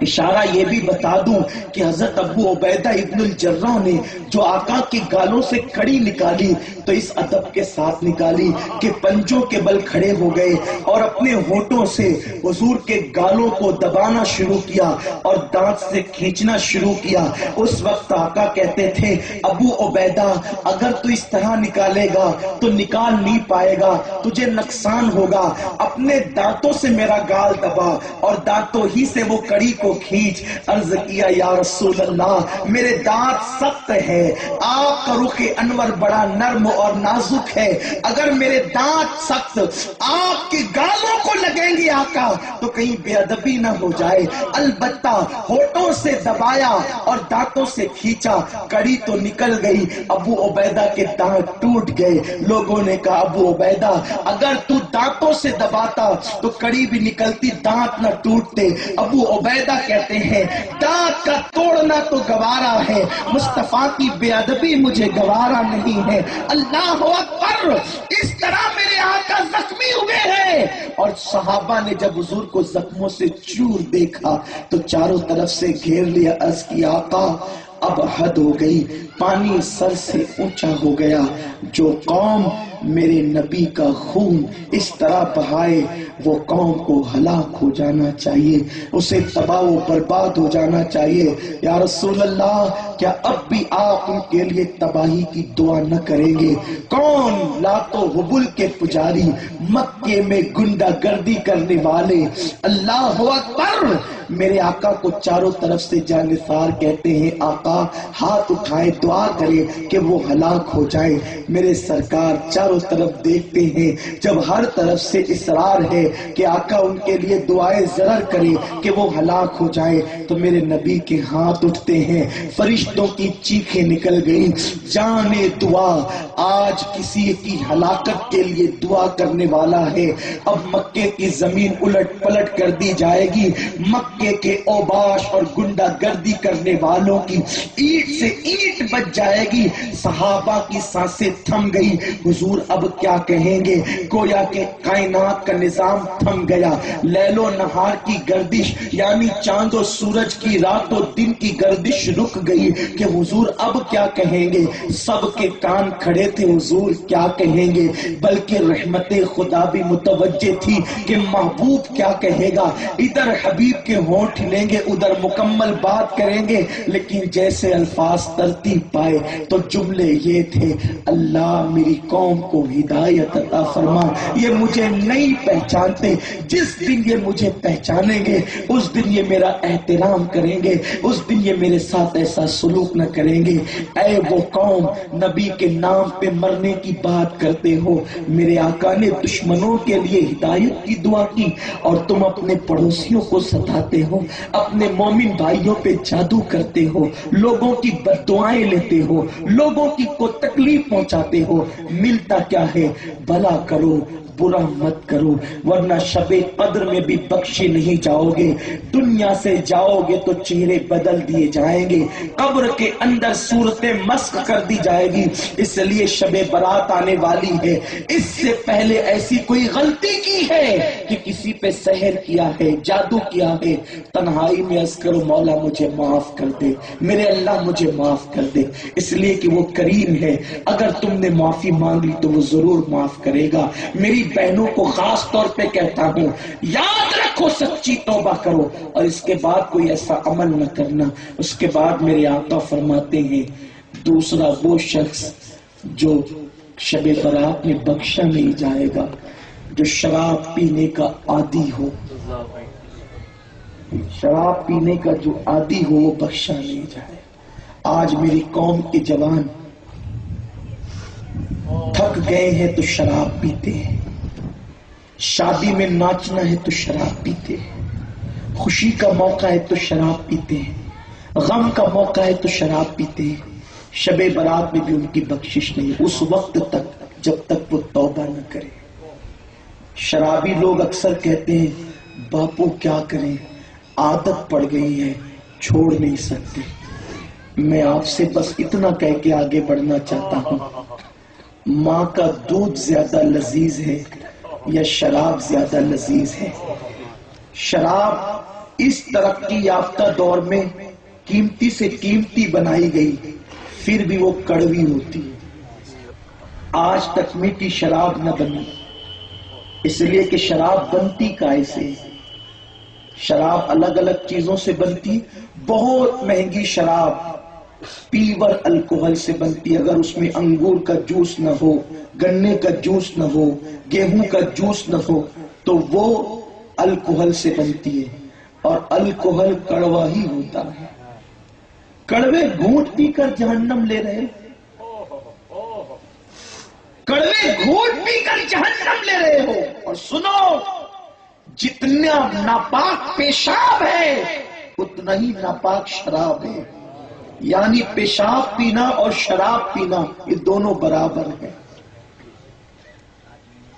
اشارہ یہ بھی بتا دوں کہ حضرت ابو عبیدہ ابن الجرہ نے جو آقا کی گالوں سے کڑی نکالی تو اس ادب کے ساتھ نکالی کہ پنجوں کے بل کھڑے ہو گئے اور اپنے ہوٹوں سے حضور کے گالوں کو دبانا شروع کیا اور دانت سے کھینچنا شروع کیا۔ اس وقت آقا کہتے تھے، ابو عبیدہ، اگر تو اس طرح نکالے گا تو نکال نہیں پائے گا، تجھے نقصان ہوگا۔ اپنے دانتوں سے میرا گال دبا اور دانتوں ہی سے وہ کڑی کو کو کھینچ، عرض کیا، یا رسول اللہ، میرے دانت سخت ہے آپ کا رخ انور بڑا نرم اور نازک ہے، اگر میرے دانت سخت، آپ کی گالوں کو لگیں گے آقا، تو کہیں بے ادبی نہ ہو جائے۔ البتہ ہوٹوں سے دبایا اور دانتوں سے کھینچا، کڑی تو نکل گئی، ابو عبیدہ کے دانت ٹوٹ گئے۔ لوگوں نے کہا، ابو عبیدہ، اگر تو دانتوں سے دباتا، تو کڑی بھی نکلتی، دانت نہ ٹوٹتے۔ ابو عبیدہ کہتے ہیں دانت کا توڑنا تو گوارا ہے، مصطفیٰ کی بے ادبی مجھے گوارا نہیں ہے۔ اللہ اکبر، اس طرح میرے آقا زخمی ہوئے ہیں۔ اور صحابہ نے جب حضور کو زخموں سے چور دیکھا، تو چاروں طرف سے گھیر لیا، عرض کی آقا، اب حد ہو گئی، پانی سر سے اونچا ہو گیا۔ جو قوم میرے نبی کا خون اس طرح بہائے، وہ قوم کو ہلاک ہو جانا چاہیے، اسے تباہ و برباد ہو جانا چاہیے۔ یا رسول اللہ، کیا اب بھی آپ ان کے لیے تباہی کی دعا نہ کریں گے؟ کون لاتو حبل کے پجاری مکے میں گنڈا گردی کرنے والے؟ اللہ اکبر! میرے آقا کو چاروں طرف سے جانسار کہتے ہیں، آقا ہاتھ اٹھائے دعا کرے کہ وہ ہلاک ہو جائے۔ میرے سرکار چاروں طرف دیکھتے ہیں۔ جب ہر طرف سے اصرار ہے کہ آقا ان کے لیے دعائیں ضرر کرے کہ وہ ہلاک ہو جائے، تو میرے نبی کے ہاتھ اٹھتے ہیں۔ فرشتوں کی چیخیں نکل گئی جانے دعا، آج کسی کی ہلاکت کے لیے دعا کرنے والا ہے۔ اب مکے کی زمین الٹ پلٹ کر دی جائے گی۔ مکے کے اوباش اور گنڈا گردی کرنے والوں کی اینٹ سے اینٹ بچ جائے گی۔ صحابہ کی سانسیں تھم گئی حضور اب کیا کہیں گے؟ گویا کہ کائنات کا نظام تھم گیا۔ لیل و نہار کی گردش یعنی چاند و سورج کی رات و دن کی گردش رک گئی کہ حضور اب کیا کہیں گے؟ سب کے کان کھڑے تھے، حضور کیا کہیں گے؟ بلکہ رحمت خدا بھی متوجہ تھی کہ محبوب کیا کہے گا۔ ادھر حبیب کے ہونٹ لیں گے، ادھر مکمل بات کریں گے، لیکن جیسے الفاظ ترتیب پائے تو جملے یہ تھے، اللہ میری قوم کو ہدایت عطا فرما۔ یہ مجھے نہیں پہچانتے۔ جس دن یہ مجھے پہچانیں گے، اس دن یہ میرا احترام کریں گے۔ اس دن یہ میرے ساتھ ایسا سلوک نہ کریں گے۔ اے وہ قوم، نبی کے نام پہ مرنے کی بات کرتے ہو۔ میرے آقا نے دشمنوں کے لیے ہدایت کی دعا کی اور تم اپنے پڑوسیوں کو ستاتے ہو۔ اپنے مومن بھائیوں پہ جادو کرتے ہو۔ لوگوں کی بد دعائیں لیتے ہو۔ لوگوں کی کو تکلیف پہنچاتے ہو۔ ملتا کیا ہے؟ بلا کرو۔ برا مت کرو، ورنہ شب قدر میں بھی بخشے نہیں جاؤ گے دنیا سے جاؤ گے تو چہرے بدل دیے جائیں گے۔ قبر کے اندر صورتیں مسک کر دی جائے گی۔ اس لیے شب برات آنے والی ہے۔ اس سے پہلے ایسی کوئی غلطی کی ہے کہ کسی پہ سحر کیا ہے، جادو کیا ہے؟ تنہائی میں از کرو مولا مجھے معاف کر دے۔ میرے اللہ مجھے معاف کر دے۔ اس لیے کہ وہ کریم ہے۔ اگر تم نے معافی مانگ لی تو وہ ضرور معاف کرے گا۔ میری بہنوں کو خاص طور پہ کہتا ہوں، یاد رکھو سچی توبہ کرو۔ اور اس کے بعد کوئی ایسا عمل نہ کرنا۔ اس کے بعد میرے آقا فرماتے ہیں، دوسرا وہ شخص جو شب برات میں بخشا نہیں جائے گا، جو شراب پینے کا عادی ہو۔ شراب پینے کا جو عادی ہو، وہ بخشا نہیں جائے۔ آج میری قوم کے جوان تھک گئے ہیں تو شراب پیتے ہیں۔ شادی میں ناچنا ہے تو شراب پیتے ہیں۔ خوشی کا موقع ہے تو شراب پیتے ہیں۔ غم کا موقع ہے تو شراب پیتے ہیں۔ شب برات میں بھی ان کی بخشش نہیں۔ اس وقت تک جب تک وہ توبہ نہ کرے۔ شرابی لوگ اکثر کہتے ہیں، باپو کیا کریں؟ عادت پڑ گئی ہے، چھوڑ نہیں سکتے۔ میں آپ سے بس اتنا کہہ کے آگے بڑھنا چاہتا ہوں۔ ماں کا دودھ زیادہ لذیذ ہے۔ یا شراب زیادہ لذیذ ہے۔ شراب اس ترقی یافتہ دور میں قیمتی سے قیمتی بنائی گئی، پھر بھی وہ کڑوی ہوتی۔ آج تک میٹھی شراب نہ بنی۔ اس لیے کہ شراب بنتی کائے سے۔ شراب الگ الگ چیزوں سے بنتی، بہت مہنگی شراب۔ پیور الکوہل سے بنتی اگر اس میں انگور کا جوس نہ ہو، گنے کا جوس نہ ہو، گیہوں کا جوس نہ ہو، تو وہ الکوہل سے بنتی ہے۔ اور الکوہل کڑوا ہی ہوتا ہے۔ کڑوے گھونٹ پی کر جہنم لے رہے کڑوے گھونٹ پی کر جہنم لے رہے ہو۔ اور سنو، جتنا ناپاک پیشاب ہے، اتنا ہی ناپاک شراب ہے۔ یعنی پیشاب پینا اور شراب پینا، یہ دونوں برابر ہیں۔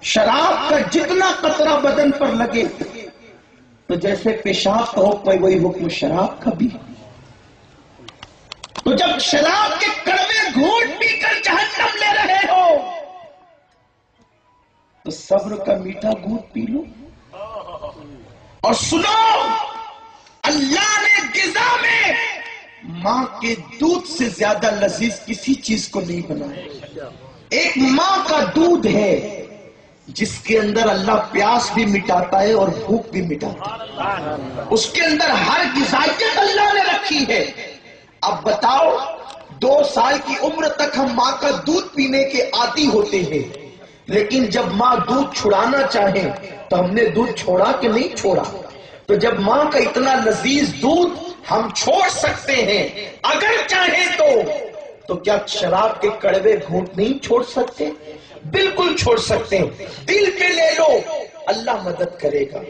شراب کا جتنا قطرہ بدن پر لگے، تو جیسے پیشاب کا حکم وہی حکم شراب کا بھی۔ تو جب شراب کے کڑوے گھونٹ پی کر جہنم لے رہے ہو، تو صبر کا میٹھا گھونٹ پی لو۔ اور سنو، اللہ نے غذا میں ماں کے دودھ سے زیادہ لذیذ کسی چیز کو نہیں بنایا ایک ماں کا دودھ ہے جس کے اندر اللہ پیاس بھی مٹاتا ہے اور بھوک بھی مٹاتا ہے۔ اس کے اندر ہر غذائیت اللہ نے رکھی ہے۔ اب بتاؤ، دو سال کی عمر تک ہم ماں کا دودھ پینے کے عادی ہوتے ہیں۔ لیکن جب ماں دودھ چھڑانا چاہے تو ہم نے دودھ چھوڑا کہ نہیں چھوڑا؟ تو جب ماں کا اتنا لذیذ دودھ ہم چھوڑ سکتے ہیں۔ اگر چاہیں تو۔ تو کیا شراب کے کڑوے گھونٹ نہیں چھوڑ سکتے؟ بالکل چھوڑ سکتے ہیں۔ دل پہ لے لو۔ اللہ مدد کرے گا۔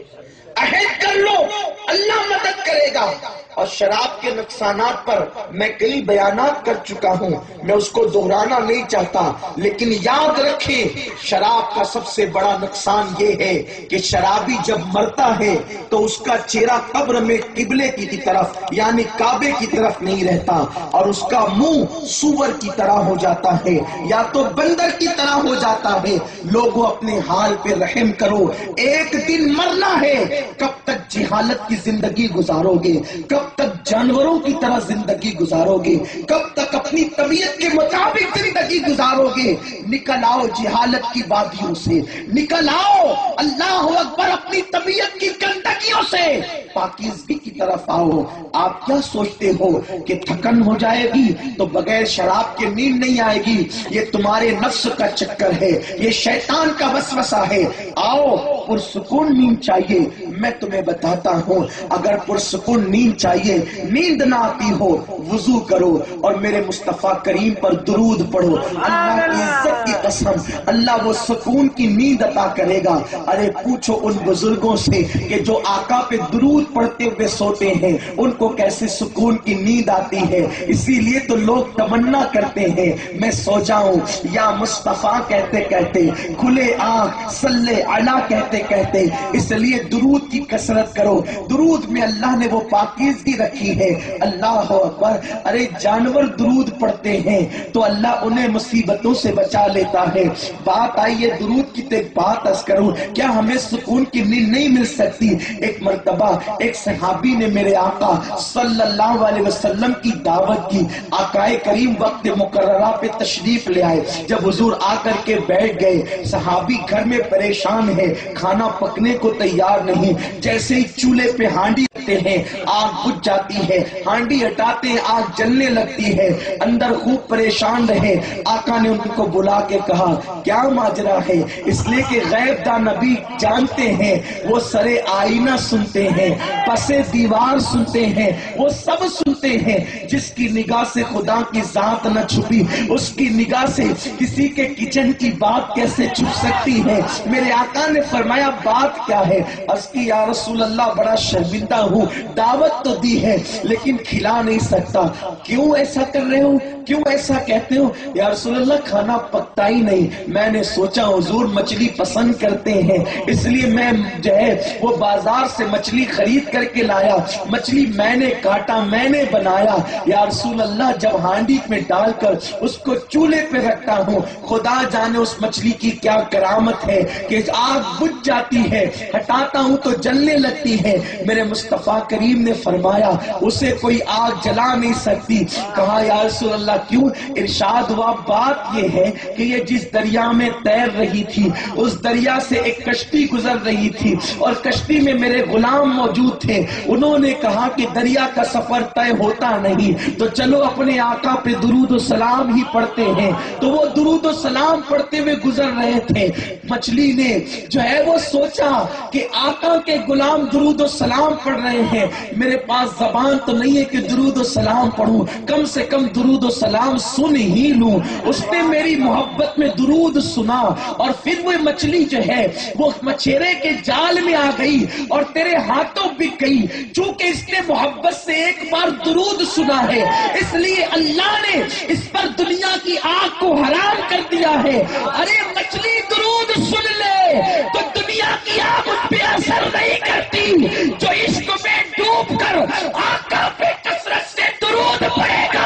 عہد کر لو، اللہ مدد کرے گا۔ اور شراب کے نقصانات پر میں کئی بیانات کر چکا ہوں۔ میں اس کو دہرانا نہیں چاہتا، لیکن یاد رکھیں، شراب کا سب سے بڑا نقصان یہ ہے کہ شرابی جب مرتا ہے تو اس کا چہرہ قبر میں قبلے کی طرف یعنی کعبے کی طرف نہیں رہتا، اور اس کا منہ سور کی طرح ہو جاتا ہے، یا تو بندر کی طرح ہو جاتا ہے۔ لوگوں اپنے حال پہ رحم کرو، ایک دن مرنا ہے کب تک جہالت کی زندگی گزارو گے؟ کب تک جانوروں کی طرح زندگی گزارو گے؟ کب تک اپنی طبیعت کے مطابق زندگی گزارو گے؟ نکل آؤ جہالت کی وادیوں سے، نکل آؤ اللہ اکبر اپنی طبیعت کی گندگیوں سے۔ پاکیزگی کی طرف آؤ۔ آپ کیا سوچتے ہو کہ تھکن ہو جائے گی تو بغیر شراب کے نیند نہیں آئے گی؟ یہ تمہارے نفس کا چکر ہے، یہ شیطان کا وسوسہ ہے۔ آؤ، پرسکون نیند چاہیے۔ میں تمہیں بتاتا ہوں اگر پرسکون نیند چاہیے نیند نہ آتی ہو وضو کرو اور میرے مصطفیٰ کریم پر درود پڑھو۔ اللہ کی عزت کی قسم اللہ وہ سکون کی نیند عطا کرے گا۔ ارے پوچھو ان بزرگوں سے کہ جو آقا پہ درود پڑھتے ہوئے سوتے ہیں ان کو کیسے سکون کی نیند آتی ہے؟ اسی لیے تو لوگ تمنا کرتے ہیں۔ میں سو جاؤں یا مصطفیٰ کہتے کہتے کھلے آنکھ سلے علا کہتے کہتے۔ اس لیے درود کی کثرت کرو۔ درود میں اللہ نے وہ پاکیزگی رکھی ہے۔ اللہ اکبر۔ ارے جانور درود پڑھتے ہیں تو اللہ انہیں مصیبتوں سے بچا لیتا ہے۔ بات آئی ہے درود کی تو ایک بات از کروں۔ کیا ہمیں سکون کی نیند نہیں مل سکتی؟ ایک مرتبہ ایک صحابی نے میرے آقا صلی اللہ علیہ وسلم کی دعوت کی۔ آقائے کریم وقت مقررہ پہ تشریف لے آئے۔ جب حضور آ کر کے بیٹھ گئے۔ صحابی گھر میں پریشان ہے کھانا پکنے کو تیار نہیں۔ جیسے ہی چولہے پہ ہانڈی رکھتے ہیں، آگ بجھ جاتی ہے، ہانڈی ہٹاتے ہیں، آگ جلنے لگتی ہے۔ اندر خوب پریشان رہے۔ آقا نے ان کو بلا کے کہا، کیا ماجرا ہے؟ اس لیے کہ غیب دا نبی جانتے ہیں، وہ سرے آئینہ سنتے ہیں، پسے دیوار سنتے ہیں، وہ سب سنتے ہیں۔ جس کی نگاہ سے خدا کی ذات نہ چھپی، اس کی نگاہ سے کسی کے کچن کی بات کیسے چھپ سکتی ہے؟ میرے آقا نے فرمایا، بات کیا ہے؟ اس کی یا رسول اللہ، بڑا شرمندہ ہوں۔ دعوت تو دی ہے، لیکن کھلا نہیں سکتا۔ کیوں ایسا کر رہے ہو؟ کیوں ایسا کہتے ہو؟ یا رسول اللہ، کھانا پکتا ہی نہیں۔ میں نے سوچا، حضور مچھلی پسند کرتے ہیں۔ اس لیے میں جو ہے، وہ بازار سے مچھلی خرید کر کے لایا۔ مچھلی میں نے کاٹا، میں نے بنایا۔ یا رسول اللہ، جب ہانڈی میں ڈال کر اس کو چولہے پہ رکھتا ہوں، خدا جانے اس مچھلی کی کیا کرامت ہے کہ آگ بجھ جاتی ہے۔ ہٹاتا ہوں تو جلنے لگتی ہے۔ میرے مصطفیٰ کریم نے فرمایا، اسے کوئی آگ جلا نہیں سکتی۔ کہا، یا رسول اللہ کیوں؟ ارشاد ہوا بات یہ ہے کہ یہ جس دریا میں تیر رہی تھی، اس دریا سے ایک کشتی گزر رہی تھی اور کشتی میں میرے غلام موجود تھے۔ انہوں نے کہا کہ دریا کا سفر طے ہوتا نہیں، تو چلو اپنے آقا پہ درود و سلام ہی پڑھتے ہیں۔ تو وہ درود و سلام پڑھتے ہوئے گزر رہے تھے۔ مچھلی نے جو ہے وہ سوچا کہ آقا کے غلام درود و سلام پڑھ رہے ہیں۔ میرے پاس زبان تو نہیں ہے کہ درود و سلام پڑھوں۔ کم سے کم درود و سلام سلام سن ہی لوں۔ اس نے میری محبت میں درود سنا اور پھر وہ مچھلی جو ہے، وہ مچھیرے کے جال میں آ گئی اور تیرے ہاتھوں بک گئی۔ چونکہ اس نے محبت سے ایک بار درود سنا ہے، اس لیے اللہ نے اس پر دنیا کی آگ کو حرام کر دیا ہے۔ ارے مچھلی، درود سن لے۔ تو دنیا کی آگ ان پہ اثر نہیں کرتی، جو عشق میں ڈوب کر آقا پہ کثرت سے درود پڑے گا۔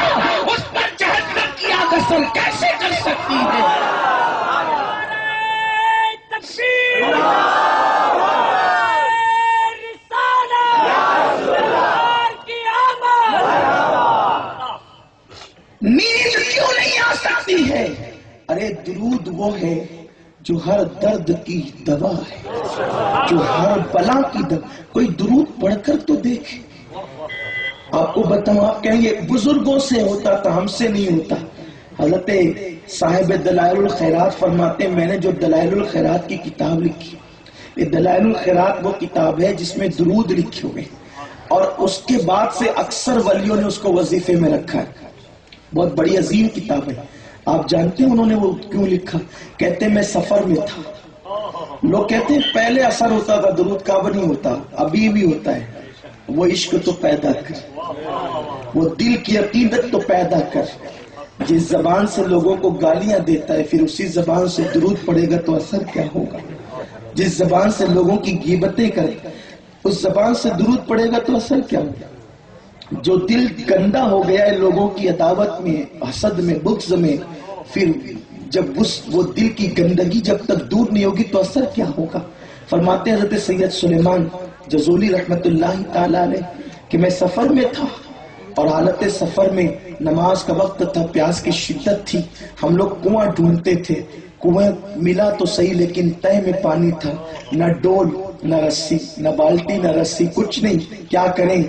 کی کیسے کر سکتی ہے؟ نیند کیوں نہیں آ سکتی ہے؟ ارے درود وہ ہے جو ہر درد کی دوا ہے، جو ہر بلا کی دوا کوئی درود پڑھ کر تو دیکھے۔ آپ کو بتاؤں، آپ کہیں گے، بزرگوں سے ہوتا تھا، ہم سے نہیں ہوتا۔ حضرت صاحب دلائل الخیرات فرماتے ہیں، میں نے جو دلائل الخیرات کی کتاب لکھی، یہ دلائل الخیرات وہ کتاب ہے جس میں درود لکھے ہوئے اور اس کے بعد سے اکثر ولیوں نے اس کو وظیفے میں رکھا ہے۔ بہت بڑی عظیم کتاب ہے۔ آپ جانتے ہیں انہوں نے وہ کیوں لکھا؟ کہتے میں سفر میں تھا۔ لوگ کہتے ہیں، پہلے اثر ہوتا تھا، درود کا نہیں ہوتا، ابھی بھی ہوتا ہے۔ وہ عشق تو پیدا کر۔ وہ دل کی عقیدت تو پیدا کر۔ جس زبان سے لوگوں کو گالیاں دیتا ہے، پھر اسی زبان سے درود پڑے گا تو اثر کیا ہوگا؟ جس زبان سے لوگوں کی گیبتیں کرے، اس زبان سے درود پڑے گا تو اثر کیا ہوگا؟ جو دل گندا ہو گیا ہے لوگوں کی عداوت میں، حسد میں، بغض میں، پھر جب اس، وہ دل کی گندگی جب تک دور نہیں ہوگی تو اثر کیا ہوگا؟ فرماتے حضرت سید سلیمان جزولی رحمت اللہ تعالی علیہ کہ میں سفر میں تھا اور حالت سفر میں نماز کا وقت تھا، پیاس کی شدت تھی۔ ہم لوگ کنواں ڈھونڈتے تھے۔ کنویں ملا تو صحیح، لیکن تہ میں پانی تھا۔ نہ ڈول، نہ رسی، نہ بالٹی، نہ رسی، کچھ نہیں۔ کیا کریں؟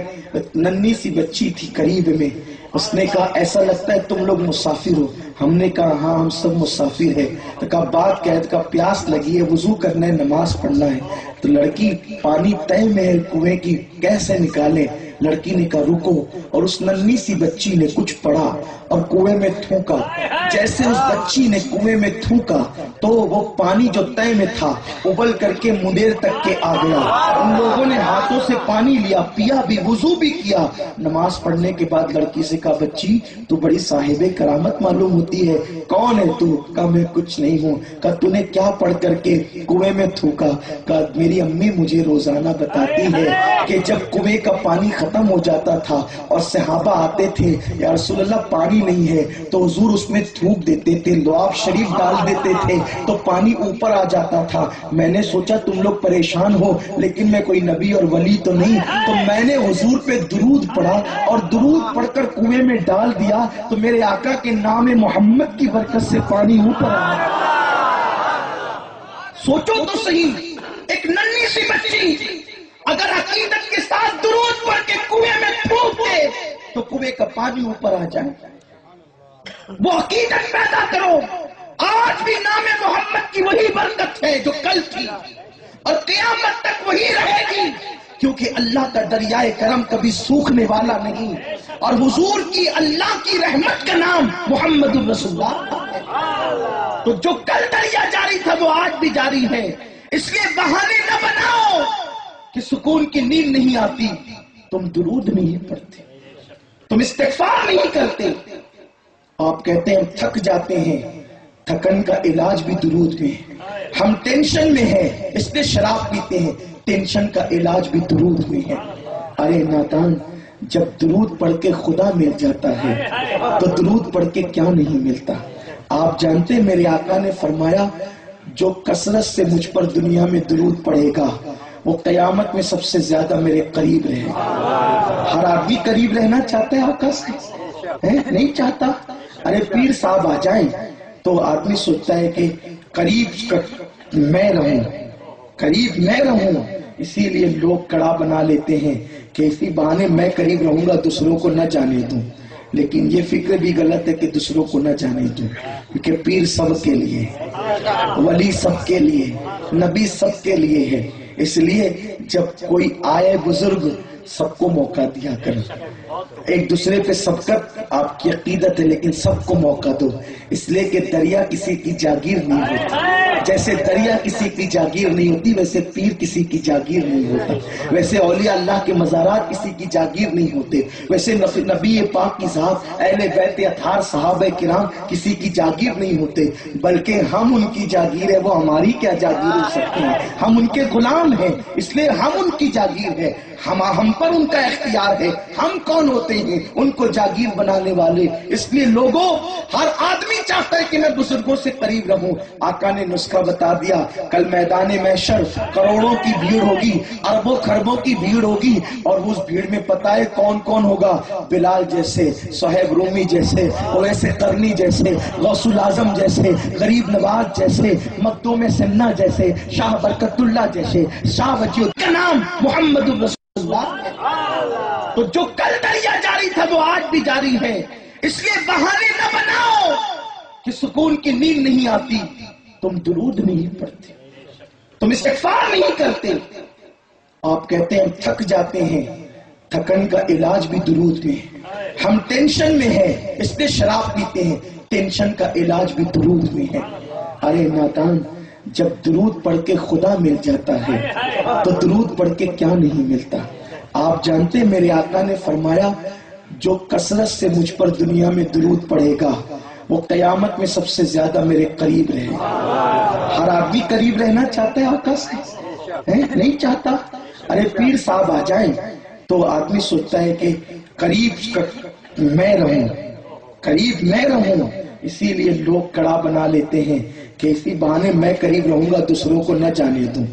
ننی سی بچی تھی قریب میں۔ اس نے کہا، ایسا لگتا ہے تم لوگ مسافر ہو۔ ہم نے کہا ہاں ہم سب مسافر ہے تو کہا، بات کیا ہے؟ کہا، پیاس لگی ہے، وضو کرنا ہے، نماز پڑھنا ہے۔ تو لڑکی پانی طے میں ہے، کنویں کی کیسے نکالے لڑکی نے کہا رکو۔ اور اس ننی سی بچی نے کچھ پڑھا۔ اور کنویں میں تھوکا جیسے اس بچی نے کنویں میں تھوکا تو وہ پانی جو طے میں تھا، ابل کر کے مدیر تک کے آ گیا۔ ان لوگوں نے ہاتھوں سے پانی لیا، پیا بھی، وضو بھی کیا۔ نماز پڑھنے کے بعد لڑکی سے کہا، بچی، تو بڑی صاحب کرامت معلوم ہوتی ہے۔ کون ہے تو؟ کہا، میں کچھ نہیں ہوں۔ کہا تو نے کیا پڑھ کر کے کنویں میں تھوکا کہا، میری امی مجھے روزانہ بتاتی ہے کہ جب کنویں کا پانی ختم ہو جاتا تھا اور صحابہ آتے تھے، یا رسول اللہ، پانی نہیں ہے۔ تو حضور اس میں تھوک دیتے تھے، لعاب شریف ڈال دیتے تھے۔ تو پانی اوپر آ جاتا تھا۔ میں نے سوچا تم لوگ پریشان ہو، لیکن میں کوئی نبی اور ولی تو نہیں۔ تو میں نے حضور پہ درود پڑھا اور درود پڑھ کر کنویں میں ڈال دیا۔ تو میرے آقا کے نام محمد کی برکت سے پانی اوپر آیا۔ سوچو تو صحیح، ایک ننی سی بچی اگر عقیدت کے ساتھ درود پڑھ کے کنویں میں پھونک دے تو کنویں کا پانی اوپر آ جائے۔ وہ عقیدت پیدا کرو۔ آج بھی نام محمد کی وہی برکت ہے جو کل تھی اور قیامت تک وہی رہے گی، کیونکہ اللہ کا دریائے کرم کبھی سوکھنے والا نہیں۔ اور حضور کی اللہ کی رحمت کا نام محمد الرسول اللہ تو جو کل دریا جاری تھا، وہ آج بھی جاری ہے۔ اس لیے بہانے نہ بناؤ کہ سکون کی نیند نہیں آتی۔ تم درود نہیں پڑھتے تم استغفار نہیں کرتے۔ آپ کہتے ہیں تھک جاتے ہیں۔ تھکن کا علاج بھی درود میں ہے۔ ہم ٹینشن میں ہیں، اس لیے شراب پیتے ہیں۔ ٹینشن کا علاج بھی درود میں ہے۔ ارے نادان، جب درود پڑھ کے خدا مل جاتا ہے، تو درود پڑھ کے کیا نہیں ملتا؟ آپ جانتے میرے آقا نے فرمایا، جو کثرت سے مجھ پر دنیا میں درود پڑے گا، وہ قیامت میں سب سے زیادہ میرے قریب رہے ہر آدمی قریب رہنا چاہتا ہے آقا سے؟ نہیں چاہتا؟ ارے پیر صاحب آ جائیں تو آدمی سوچتا ہے کہ قریب میں رہوں، قریب میں رہوں۔ اسی لیے لوگ کڑا بنا لیتے ہیں کہ اسی بہانے میں قریب رہوں گا، دوسروں کو نہ جانے دوں۔ لیکن یہ فکر بھی غلط ہے کہ دوسروں کو نہ جانے دوں۔ کیونکہ پیر سب کے لیے ولی سب کے لیے نبی سب کے لیے ہے۔ اس لیے جب کوئی آئے بزرگ سب کو موقع دیا کر ایک دوسرے پہ سبقت آپ کی عقیدت ہے، لیکن سب کو موقع دو۔ اس لیے کہ دریا کسی کی جاگیر نہیں ہوتی۔ جیسے دریا کسی کی جاگیر نہیں ہوتی، ویسے پیر کسی کی جاگیر نہیں ہوتا ویسے اولیاء اللہ کے مزارات کسی کی جاگیر نہیں ہوتے۔ ویسے نبی پاک کی ذات، اہل بیت اتھار صحابہ کرام کسی کی جاگیر نہیں ہوتے۔ بلکہ ہم ان کی جاگیر ہے وہ ہماری کیا جاگیر ہو سکتے ہیں؟ ہم ان کے غلام ہیں، اس لیے ہم ان کی جاگیر ہے ہم ہم پر ان کا اختیار ہے۔ ہم کون ہوتے ہیں؟ ان کو جاگیر بنانے والے۔ اس لیے لوگوں، ہر آدمی چاہتا ہے کہ میں بزرگوں سے قریب رہوں۔ آقا نے نسخہ بتا دیا، کل میدان محشر کروڑوں کی بھیڑ ہوگی، اربوں خربوں کی بھیڑ ہوگی، اور اس بھیڑ میں پتا ہے کون کون ہوگا؟ بلال جیسے سہیب رومی جیسے اویسے کرنی جیسے، غوث العظم جیسے، غریب نواز جیسے مکتوم سنہ جیسے، شاہ برکت اللہ جیسے، شاہ وجیہ کا نام محمد الرسول۔ اللہ تو جو کل دریا جاری تھا، وہ آج بھی جاری ہے۔ اس لیے بہانے نہ بناؤ کہ سکون کی نیند نہیں آتی۔ تم درود نہیں پڑھتے، تم استغفار نہیں کرتے۔ آپ کہتے ہیں، تھک جاتے ہیں۔ تھکن کا علاج بھی درود میں ہے۔ ہم ٹینشن میں ہیں، اس لیے شراب پیتے ہیں۔ ٹینشن کا علاج بھی درود میں ہے۔ ارے نادان، جب درود پڑھ کے خدا مل جاتا ہے، تو درود پڑھ کے کیا نہیں ملتا؟ آپ جانتے میرے آقا نے فرمایا، جو کثرت سے مجھ پر دنیا میں درود پڑے گا وہ قیامت میں سب سے زیادہ میرے قریب رہے ہر آدمی قریب رہنا چاہتا ہے آقا سے نہیں چاہتا؟ ارے پیر صاحب آ جائیں تو آدمی سوچتا ہے کہ قریب میں رہوں۔ قریب میں رہوں۔ اسی لیے لوگ کڑا بنا لیتے ہیں کہ اسی بہانے میں قریب رہوں گا، دوسروں کو نہ جانے دوں۔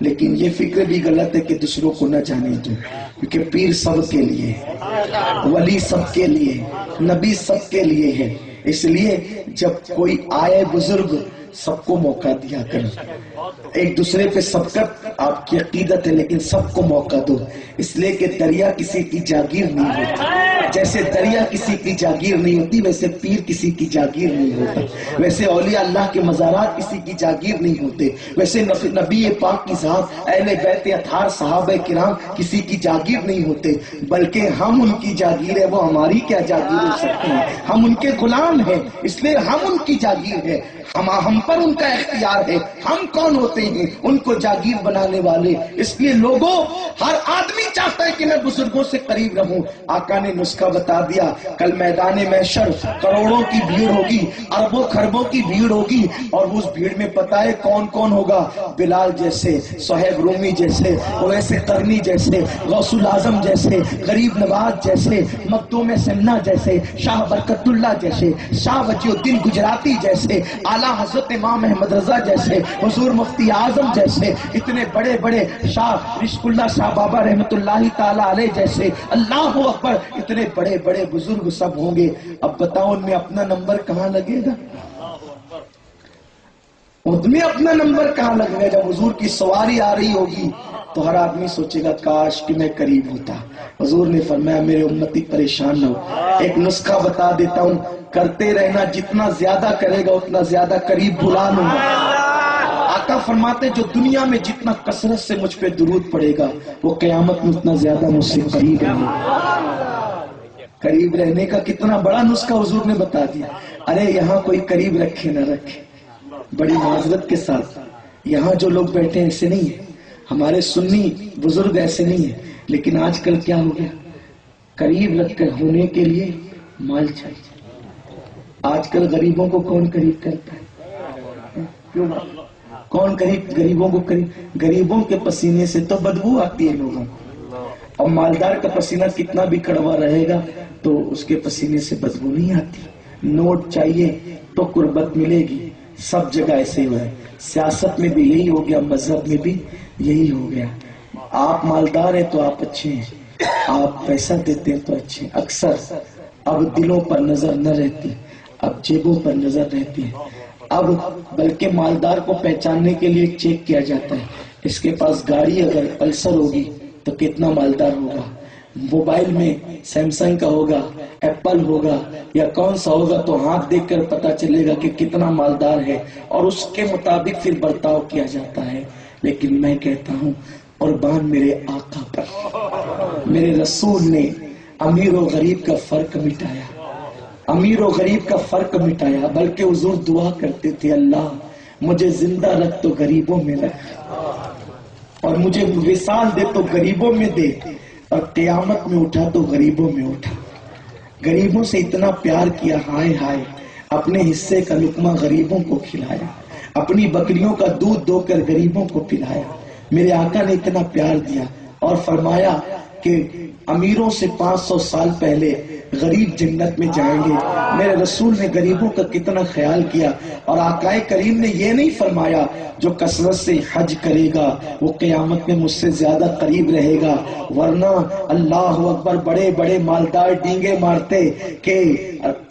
لیکن یہ فکر بھی غلط ہے کہ دوسروں کو نہ جانے دوں۔ کیونکہ پیر سب کے لیے ولی سب کے لیے نبی سب کے لیے ہے۔ اس لیے جب کوئی آئے بزرگ، سب کو موقع دیا کرو۔ ایک دوسرے پہ سبقت آپ کی عقیدت یعنی ہے لیکن سب کو موقع دو۔ اس لیے کہ دریا کسی کی جاگیر نہیں ہوتی۔ جیسے دریا کسی کی جاگیر نہیں ہوتی، ویسے پیر کسی کی جاگیر نہیں ہوتا ویسے اولیاء اللہ کے مزارات کسی کی جاگیر نہیں ہوتے۔ ویسے نبی پاک کی ذات، اہل بیت اتھار صحابہ کرام کسی کی جاگیر نہیں ہوتے۔ بلکہ ہم ان کی جاگیر ہے وہ ہماری کیا جاگیر ہو سکتی ہے ہم ان کے غلام ہیں، اس لیے ہم ان کی جاگیر ہے ہم ہم پر ان کا اختیار ہے۔ ہم کون ہوتے ہیں؟ ان کو جاگیر بنانے والے۔ اس لیے لوگوں، ہر آدمی چاہتا ہے کہ میں بزرگوں سے قریب رہوں۔ آقا نے نسخہ کا بتا دیا، کل میدان محشر کروڑوں کی بھیڑ ہوگی، اربوں خربوں کی بھیڑ ہوگی، اور اس بھیڑ میں پتا ہے کون کون ہوگا؟ بلال جیسے سہیب رومی جیسے اویسے کرنی جیسے، غوث العظم جیسے، غریب نواز جیسے مکتوم سمنا جیسے، شاہ برکت اللہ جیسے، شاہ وجی الدین گجراتی جیسے، اعلیٰ حضرت امام احمد رضا جیسے، حضور مفتی اعظم جیسے، اتنے بڑے بڑے شاہ رشک اللہ شاہ بابا رحمت اللہ تعالی علیہ جیسے، اللہ اکبر، اتنے بڑے بڑے بزرگ سب ہوں گے۔ اب بتاؤ ان میں اپنا نمبر کہاں لگے گا؟ ان میں اپنا نمبر کہاں لگے گا جب حضور کی سواری آ رہی ہوگی تو ہر آدمی سوچے گا، کاش کہ میں قریب ہوتا۔ حضور نے فرمایا، میرے امتی پریشان نہ ہو۔ ایک نسخہ بتا دیتا ہوں۔ کرتے رہنا، جتنا زیادہ کرے گا، اتنا زیادہ قریب بلا لوں گا۔ آقا فرماتے، جو دنیا میں جتنا کثرت سے مجھ پہ درود پڑے گا، وہ قیامت میں اتنا زیادہ مجھ سے قریب رہے قریب رہنے کا کتنا بڑا نسخہ حضور نے بتا دیا۔ ارے یہاں کوئی قریب رکھے نہ رکھے۔ بڑی معذرت کے ساتھ۔ یہاں جو لوگ بیٹھے ہیں، ایسے نہیں ہیں۔ ہمارے سنی بزرگ ایسے نہیں ہیں۔ لیکن آج کل کیا ہو گیا؟ قریب رکھ کر ہونے کے لیے مال چاہیے۔ آج کل غریبوں کو کون قریب کرتا ہے؟ کون قریب؟ غریبوں کو قریب۔ غریبوں کے پسینے سے تو بدبو آتی ہے لوگوں کو۔ اور مالدار کا پسینہ کتنا بھی کڑوا رہے گا تو اس کے پسینے سے بدبو نہیں آتی۔ نوٹ چاہیے تو قربت ملے گی۔ سب جگہ ایسے ہی ہوا ہے سیاست میں بھی یہی ہو گیا، مذہب میں بھی یہی ہو گیا۔ آپ مالدار ہیں تو آپ اچھے ہیں۔ آپ پیسہ دیتے ہیں تو اچھے ہیں۔ اکثر اب دلوں پر نظر نہ رہتی، اب جیبوں پر نظر رہتی۔ ہے اب بلکہ مالدار کو پہچاننے کے لیے چیک کیا جاتا ہے۔ اس کے پاس گاڑی اگر پلسر ہوگی تو کتنا مالدار ہوگا؟ موبائل میں سیمسنگ کا ہوگا، ایپل ہوگا، یا کون سا ہوگا تو ہاتھ دیکھ کر پتا چلے گا کہ کتنا مالدار ہے اور اس کے مطابق پھر برتاؤ کیا جاتا ہے۔ لیکن میں کہتا ہوں، قربان میرے آقا پر، میرے رسول نے امیر و غریب کا فرق مٹایا۔ امیر و غریب کا فرق مٹایا، بلکہ حضور دعا کرتے تھے، اللہ مجھے زندہ رکھ تو غریبوں میں رکھ۔ اور مجھے وصال دے تو غریبوں میں دے اور قیامت میں اٹھا تو غریبوں میں اٹھا۔ غریبوں سے اتنا پیار کیا، ہائے ہائے، اپنے حصے کا لکمہ غریبوں کو کھلایا، اپنی بکریوں کا دودھ دو کر غریبوں کو پلایا۔ میرے آقا نے اتنا پیار دیا اور فرمایا کہ امیروں سے پانچ سو سال پہلے غریب جنت میں جائیں گے۔ میرے رسول نے غریبوں کا کتنا خیال کیا اور آقائے کریم نے یہ نہیں فرمایا، جو کثرت سے حج کرے گا، وہ قیامت میں مجھ سے زیادہ قریب رہے گا۔ ورنہ اللہ اکبر بڑے بڑے مالدار ڈینگے مارتے کہ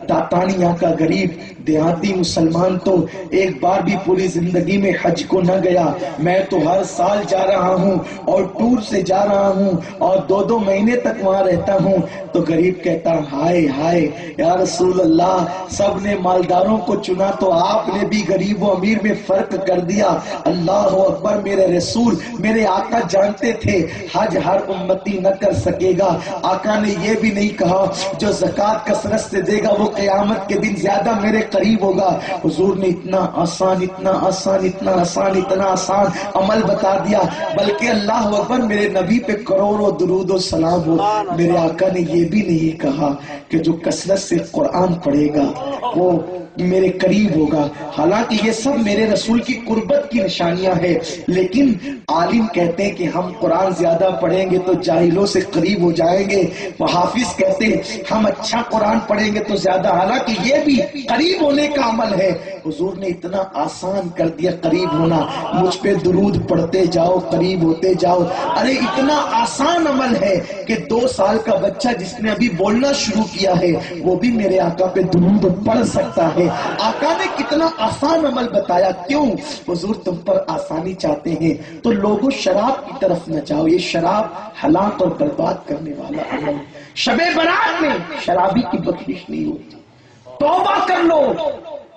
تاتانیاں کا غریب، دیہاتی مسلمان تو ایک بار بھی پوری زندگی میں حج کو نہ گیا۔ میں تو ہر سال جا رہا ہوں اور ٹور سے جا رہا ہوں اور دو دو مہینے تک وہاں رہتا ہوں۔ تو غریب کہتا، ہائے ہائے، یا رسول اللہ، سب نے مالداروں کو چنا تو آپ نے بھی غریب و امیر میں فرق کر دیا۔ اللہ اکبر، میرے رسول، میرے آقا جانتے تھے، حج ہر امتی نہ کر سکے گا۔ آقا نے یہ بھی نہیں کہا، جو زکات کثرت سے دے گا، وہ قیامت کے دن زیادہ میرے قریب ہوگا۔ حضور نے اتنا آسان اتنا آسان اتنا آسان اتنا آسان عمل بتا دیا، بلکہ اللہ اکبر میرے نبی پہ کروڑوں درود و سلام ہو۔ میرے آقا نے یہ بھی نہیں کہا کہ جو کثرت سے قرآن پڑھے گا، وہ میرے قریب ہوگا۔ حالانکہ یہ سب میرے رسول کی قربت کی نشانیاں ہیں، لیکن عالم کہتے ہیں کہ ہم قرآن زیادہ پڑھیں گے تو جاہلوں سے قریب ہو جائیں گے۔ وہ حافظ کہتے ہیں، ہم اچھا قرآن پڑھیں گے تو زیادہ، حالانکہ یہ بھی قریب ہونے کا عمل ہے۔ حضور نے اتنا آسان کر دیا قریب ہونا۔ مجھ پہ درود پڑھتے جاؤ، قریب ہوتے جاؤ۔ ارے، اتنا آسان عمل ہے کہ دو سال کا بچہ جس نے ابھی بولنا شروع کیا ہے، وہ بھی میرے آقا پہ درود پڑھ سکتا ہے۔ ہے آقا نے کتنا آسان عمل بتایا، کیوں؟ حضور تم پر آسانی چاہتے ہیں۔ تو لوگوں شراب کی طرف نہ جاؤ، یہ شراب ہلاک اور برباد کرنے والا عمل شب برات میں شرابی کی بخشش نہیں ہوتی۔ توبہ کر لو۔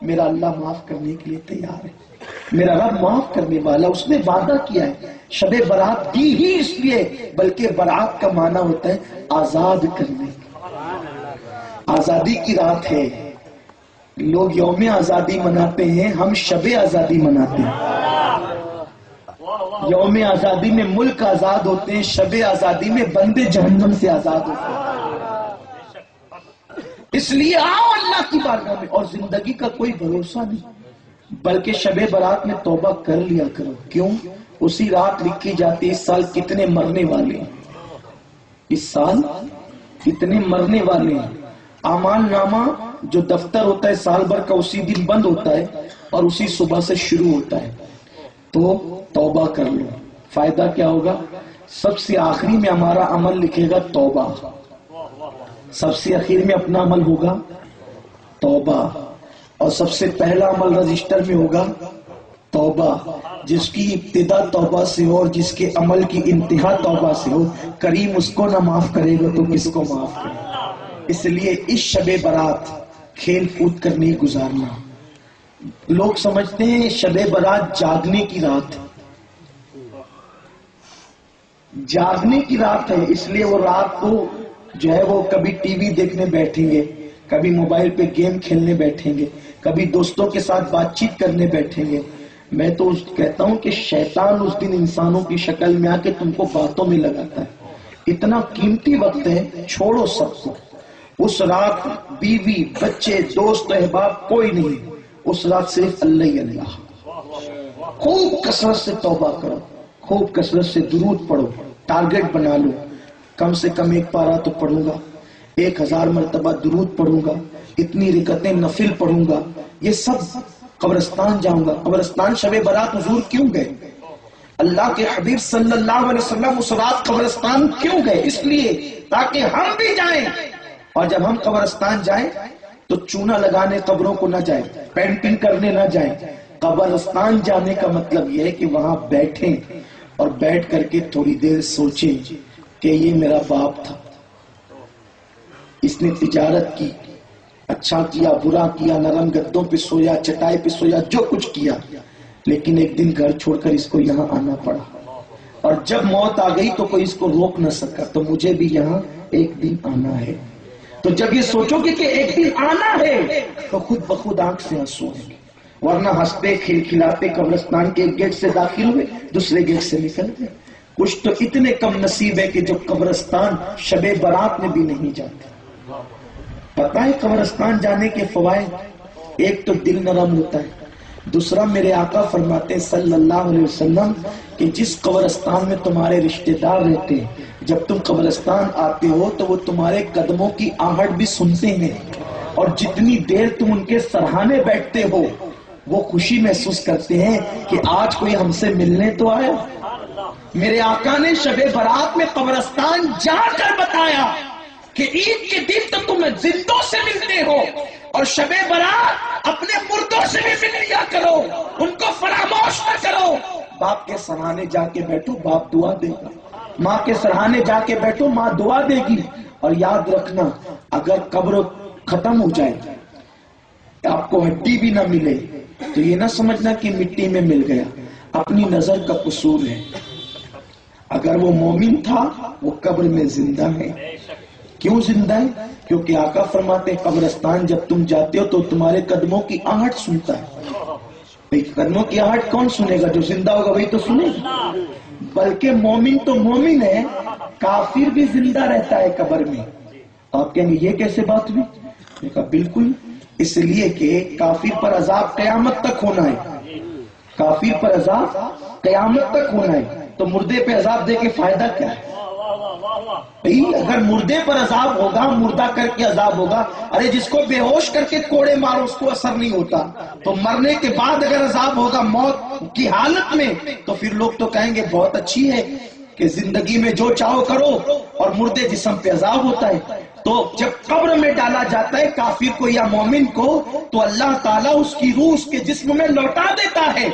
میرا اللہ معاف کرنے کے لیے تیار ہے۔ میرا رب معاف کرنے والا، اس نے وعدہ کیا ہے۔ شب برات دی ہی اس لیے، بلکہ برات کا معنی ہوتا ہے آزاد کرنے۔ آزادی کی رات ہے۔ لوگ یوم آزادی مناتے ہیں، ہم شب آزادی مناتے ہیں۔ یوم آزادی میں ملک آزاد ہوتے ہیں، شب آزادی میں بندے جہنم سے آزاد ہوتے ہیں۔ اس لیے آؤ اللہ کی بارگاہ میں، اور زندگی کا کوئی بھروسہ نہیں، بلکہ شب برات میں توبہ کر لیا کرو۔ کیوں؟ اسی رات لکھی جاتی اس سال کتنے مرنے والے ہیں۔ اس سال کتنے مرنے والے ہیں۔ امان نامہ جو دفتر ہوتا ہے، سال بھر کا اسی دن بند ہوتا ہے اور اسی صبح سے شروع ہوتا ہے۔ تو توبہ کر لو۔ فائدہ کیا ہوگا؟ سب سے آخری میں ہمارا عمل لکھے گا توبہ۔ سب سے اخیر میں اپنا عمل ہوگا توبہ۔ اور سب سے پہلا عمل رجسٹر میں ہوگا توبہ۔ جس کی ابتدا توبہ سے ہو اور جس کے عمل کی انتہا توبہ سے ہو، کریم اس کو نہ معاف کرے گا تو کس کو معاف کرے گا؟ اس لیے اس شب برات کھیل کود کر نہیں گزارنا۔ لوگ سمجھتے ہیں شب برات جاگنے کی رات جاگنے کی رات ہے، اس لیے وہ رات کو جو ہے وہ کبھی ٹی وی دیکھنے بیٹھیں گے، کبھی موبائل پہ گیم کھیلنے بیٹھیں گے، کبھی دوستوں کے ساتھ بات چیت کرنے بیٹھیں گے۔ میں تو کہتا ہوں کہ شیطان اس دن انسانوں کی شکل میں آ کے تم کو باتوں میں لگاتا ہے۔ اتنا قیمتی وقت ہے، چھوڑو سب کو۔ اس رات بیوی، بچے، دوست، احباب کوئی نہیں۔ اس رات صرف اللہ ہی اللہ۔ خوب کثرت سے توبہ کرو۔ خوب کثرت سے درود پڑھو۔ ٹارگٹ بنا لو۔ کم سے کم ایک پارا تو پڑھوں گا۔ ایک ہزار مرتبہ درود پڑھوں گا۔ اتنی رکتیں نفل پڑھوں گا۔ یہ سب قبرستان جاؤں گا۔ قبرستان شب برات حضور کیوں گئے؟ اللہ کے حبیب صلی اللہ علیہ وسلم اس رات قبرستان کیوں گئے؟ اس لیے تاکہ ہم بھی جائیں۔ اور جب ہم قبرستان جائیں تو چونا لگانے قبروں کو نہ جائیں پینٹنگ کرنے نہ جائیں۔ قبرستان جانے کا مطلب یہ ہے کہ وہاں بیٹھیں اور بیٹھ کر کے تھوڑی دیر سوچیں کہ یہ میرا باپ تھا۔ اس نے تجارت کی اچھا کیا، برا کیا، نرم گدوں پہ سویا، چٹائی پہ سویا، جو کچھ کیا۔ لیکن ایک دن گھر چھوڑ کر اس کو یہاں آنا پڑا۔ اور جب موت آ گئی تو کوئی اس کو روک نہ سکا۔ تو مجھے بھی یہاں ایک دن آنا ہے۔ تو جب یہ سوچو گے کہ ایک دن آنا ہے، تو خود بخود آنکھ سے آنسو گے۔ ورنہ ہنستے کھل کھلاتے قبرستان کے ایک گیٹ سے داخل ہوئے، دوسرے گیٹ سے نکل گئے۔ کچھ تو اتنے کم نصیب ہے کہ جو قبرستان شب برات میں بھی نہیں جاتے پتا ہے قبرستان جانے کے فوائد؟ ایک تو دل نرم ہوتا ہے دوسرا میرے آقا فرماتے ہیں صلی اللہ علیہ وسلم کہ جس قبرستان میں تمہارے رشتہ دار رہتے ہیں، جب تم قبرستان آتے ہو تو وہ تمہارے قدموں کی آہٹ بھی سنتے ہیں اور جتنی دیر تم ان کے سرحانے بیٹھتے ہو، وہ خوشی محسوس کرتے ہیں کہ آج کوئی ہم سے ملنے تو آیا۔ میرے آقا نے شب برات میں قبرستان جا کر بتایا۔ کہ عید کے دن تو تم زندوں سے ملتے ہو اور شب برات اپنے مردوں سے بھی مل لیا کرو، ان کو فراموش نہ کرو۔ باپ کے سرحانے جا کے بیٹھو، باپ دعا دے گا۔ ماں کے سرحانے جا کے بیٹھو، ماں دعا دے گی۔ اور یاد رکھنا، اگر قبر ختم ہو جائے، آپ کو ہڈی بھی نہ ملے، تو یہ نہ سمجھنا کہ مٹی میں مل گیا۔ اپنی نظر کا قصور ہے۔ اگر وہ مومن تھا، وہ قبر میں زندہ ہے۔ کیوں زندہ ہے کیونکہ آقا فرماتے ہیں، قبرستان جب تم جاتے ہو تو تمہارے قدموں کی آہٹ سنتا ہے۔ قدموں کی آہٹ کون سنے گا؟ جو زندہ ہوگا وہی تو سنے گا۔ بلکہ مومن تو مومن ہے، کافر بھی زندہ رہتا ہے قبر میں۔ آپ کہیں گے، یہ کیسے بات ہوئی؟ کہا، بالکل۔ اس لیے کہ کافر پر عذاب قیامت تک ہونا ہے۔ کافر پر عذاب قیامت تک ہونا ہے۔ تو مردے پہ عذاب دے کے فائدہ کیا ہے؟ اگر مردے پر عذاب ہوگا، مردہ کر کے عذاب ہوگا، ارے، جس کو بے ہوش کر کے کوڑے مارو، اس کو اثر نہیں ہوتا۔ تو مرنے کے بعد اگر عذاب ہوگا موت کی حالت میں، تو پھر لوگ تو کہیں گے، بہت اچھی ہے کہ زندگی میں جو چاہو کرو، اور مردے جسم پہ عذاب ہوتا ہے۔ تو جب قبر میں ڈالا جاتا ہے کافر کو یا مومن کو، تو اللہ تعالیٰ اس کی روح اس کے جسم میں لوٹا دیتا ہے۔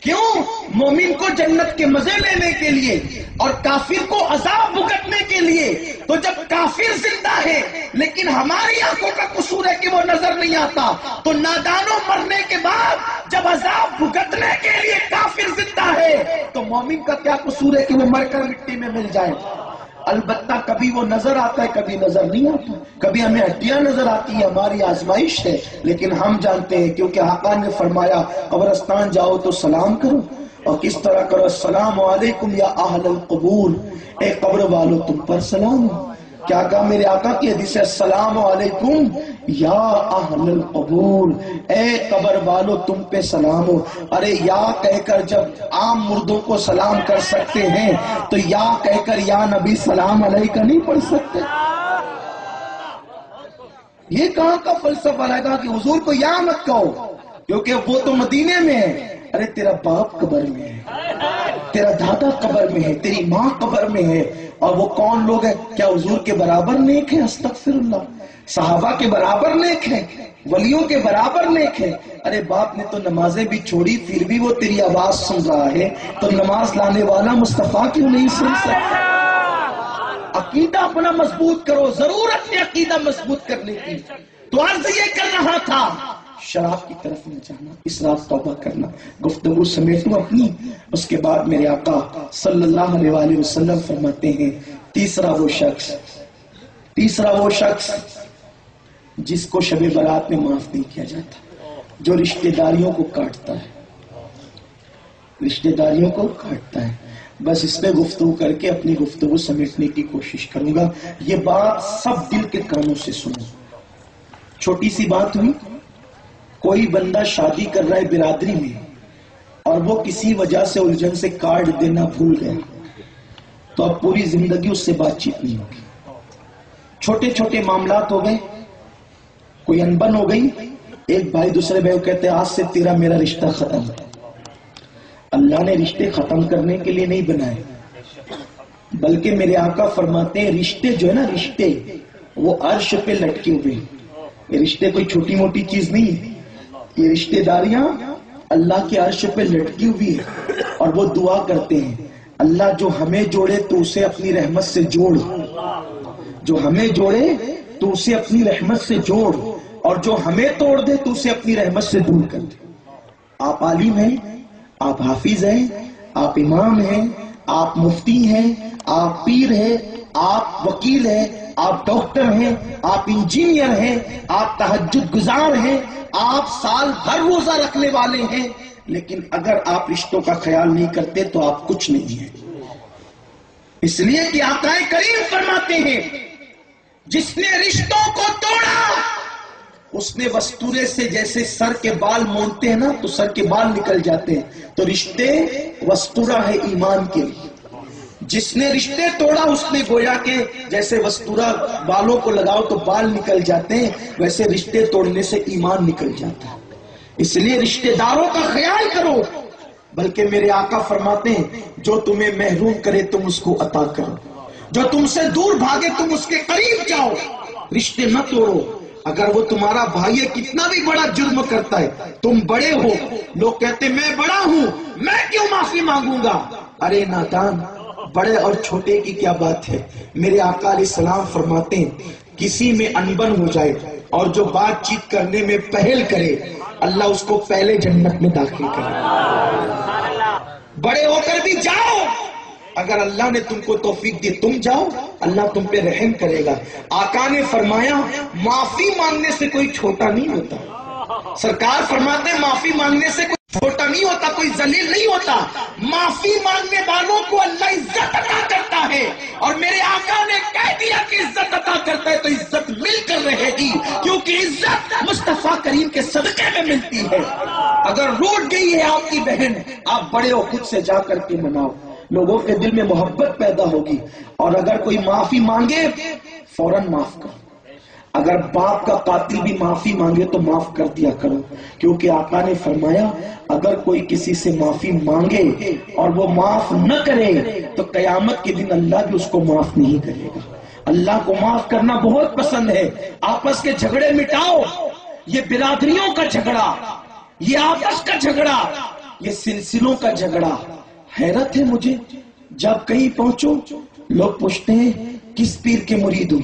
کیوں؟ مومن کو جنت کے مزے لینے کے لیے اور کافر کو عذاب بھگتنے کے لیے۔ تو جب کافر زندہ ہے، لیکن ہماری آنکھوں کا قصور ہے کہ وہ نظر نہیں آتا، تو نادانوں مرنے کے بعد جب عذاب بھگتنے کے لیے کافر زندہ ہے، تو مومن کا کیا قصور ہے کہ وہ مر کر مٹی میں مل جائے؟ البتہ کبھی وہ نظر آتا ہے، کبھی نظر نہیں آتا۔ کبھی ہمیں ہڈیاں نظر آتی ہیں، ہماری آزمائش ہے۔ لیکن ہم جانتے ہیں، کیونکہ حقا نے فرمایا، قبرستان جاؤ تو سلام کرو۔ اور کس طرح کرو؟ السلام علیکم یا اہل القبور۔ اے قبر والو، تم پر سلام۔ کیا کہا میرے آقا کی حدیث ہے؟ السلام علیکم یا اہل القبور، اے قبر والو، تم پہ سلام ہو۔ ارے، یا کہہ کر جب عام مردوں کو سلام کر سکتے ہیں، تو یا کہہ کر یا نبی، سلام علیہ کا نہیں پڑھ سکتے۔ یہ کہاں کا فلسفہ رہے گا کہ حضور کو یا مت کہو؟ کیونکہ وہ تو مدینے میں ہے۔ ارے، تیرا باپ قبر میں ہے۔ تیرا دادا قبر میں ہے۔ تیری ماں قبر میں ہے۔ اور وہ کون لوگ ہیں؟ کیا حضور کے برابر نیک ہے استغفر اللہ۔ صحابہ کے برابر نیک ہے ولیوں کے برابر نیک ہے ارے باپ نے تو نمازیں بھی چھوڑی، پھر بھی وہ تیری آواز سن رہا ہے۔ تو نماز لانے والا مصطفیٰ کیوں نہیں سن سکتا؟ عقیدہ اپنا مضبوط کرو، ضرورت ہے عقیدہ مضبوط کرنے کی۔ تو عرض یہ کر رہا تھا، شراب کی طرف نہ جانا، اس رات توبہ کرنا۔ گفتگو سمیٹوں اپنی۔ اس کے بعد میرے آقا صلی اللہ علیہ وآلہ وسلم فرماتے ہیں، تیسرا وہ شخص، تیسرا وہ شخص۔ جس کو شب برات میں معاف نہیں کیا جاتا، جو رشتہ داریوں کو کاٹتا ہے۔ رشتہ داریوں کو کاٹتا ہے۔ بس اس پہ گفتگو کر کے اپنی گفتگو سمیٹنے کی کوشش کروں گا۔ یہ بات سب دل کے کانوں سے سنو۔ چھوٹی سی بات ہوئی۔ کوئی بندہ شادی کر رہا ہے برادری میں اور وہ کسی وجہ سے الجھن سے کارڈ دینا بھول گیا، تو اب پوری زندگی اس سے بات چیت نہیں ہوگی۔ چھوٹے چھوٹے معاملات ہو گئے۔ کوئی انبن ہو گئی، ایک بھائی دوسرے بھائی کو کہتے ہیں، آج سے تیرا میرا رشتہ ختم۔ اللہ نے رشتے ختم کرنے کے لیے نہیں بنائے، بلکہ میرے آقا فرماتے ہیں، رشتے جو ہے نا، رشتے، وہ عرش پہ لٹکے ہوئے ہیں۔ یہ رشتے کوئی چھوٹی موٹی چیز نہیں ہے یہ رشتے داریاں اللہ کے عرش پہ لٹکی ہوئی ہے اور وہ دعا کرتے ہیں۔ اللہ جو ہمیں جوڑے، تو اسے اپنی رحمت سے جوڑ۔ جو ہمیں جوڑے، تو اسے اپنی رحمت سے جوڑ۔ اور جو ہمیں توڑ دے، تو اسے اپنی رحمت سے دور کر دے۔ آپ عالم ہیں، آپ حافظ ہیں، آپ امام ہیں، آپ مفتی ہیں، آپ پیر ہیں، آپ وکیل ہیں، آپ ڈاکٹر ہیں، آپ انجینئر ہیں، آپ تحجد گزار ہیں، آپ سال بھر روزہ رکھنے والے ہیں۔ لیکن اگر آپ رشتوں کا خیال نہیں کرتے، تو آپ کچھ نہیں ہیں۔ اس لیے کہ آقا کریم فرماتے ہیں، جس نے رشتوں کو توڑا اس نے وستورے سے جیسے سر کے بال مونتے ہیں نا، تو سر کے بال نکل جاتے ہیں۔ تو رشتے وستورا ہے ایمان کے۔ لیے جس نے رشتے توڑا، اس نے گویا کہ جیسے وستورا بالوں کو لگاؤ تو بال نکل جاتے ہیں، ویسے رشتے توڑنے سے ایمان نکل جاتا ہے۔ اس لیے رشتے داروں کا خیال کرو۔ بلکہ میرے آقا فرماتے ہیں، جو تمہیں محروم کرے تم اس کو عطا کرو۔ جو تم سے دور بھاگے تم اس کے قریب جاؤ۔ رشتے نہ توڑو۔ اگر وہ تمہارا بھائی کتنا بھی بڑا جرم کرتا ہے، تم بڑے ہو۔ لوگ کہتے میں بڑا ہوں، میں کیوں معافی مانگوں گا؟ ارے نادان، بڑے اور چھوٹے کی کیا بات ہے؟ میرے آقا علیہ السلام فرماتے ہیں، کسی میں انبن ہو جائے اور جو بات چیت کرنے میں پہل کرے، اللہ اس کو پہلے جنت میں داخل کرے۔ بڑے ہو کر بھی جاؤ۔ اگر اللہ نے تم کو توفیق دی، تم جاؤ، اللہ تم پہ رحم کرے گا۔ آقا نے فرمایا، معافی مانگنے سے کوئی چھوٹا نہیں ہوتا۔ سرکار فرماتے ہیں معافی مانگنے سے کوئی چھوٹا نہیں ہوتا، کوئی ذلیل نہیں ہوتا۔ معافی مانگنے والوں کو اللہ عزت عطا کرتا ہے۔ اور میرے آقا نے کہہ دیا کہ عزت عطا کرتا ہے تو عزت مل کر رہے گی، کیونکہ عزت مصطفیٰ کریم کے صدقے میں ملتی ہے۔ اگر روٹ گئی ہے آپ کی بہن، آپ بڑے ہو، خود سے جا کر کے مناؤ۔ لوگوں کے دل میں محبت پیدا ہوگی۔ اور اگر کوئی معافی مانگے، فوراً معاف کرو اگر باپ کا قاتل بھی معافی مانگے تو معاف کر دیا کرو۔ کیونکہ آقا نے فرمایا، اگر کوئی کسی سے معافی مانگے اور وہ معاف نہ کرے، تو قیامت کے دن اللہ بھی اس کو معاف نہیں کرے گا۔ اللہ کو معاف کرنا بہت پسند ہے۔ آپس کے جھگڑے مٹاؤ۔ یہ برادریوں کا جھگڑا، یہ آپس کا جھگڑا، یہ سلسلوں کا جھگڑا۔ حیرت ہے مجھے جب کہیں پہنچو لوگ پوچھتے ہیں، کس پیر کے مرید ہو؟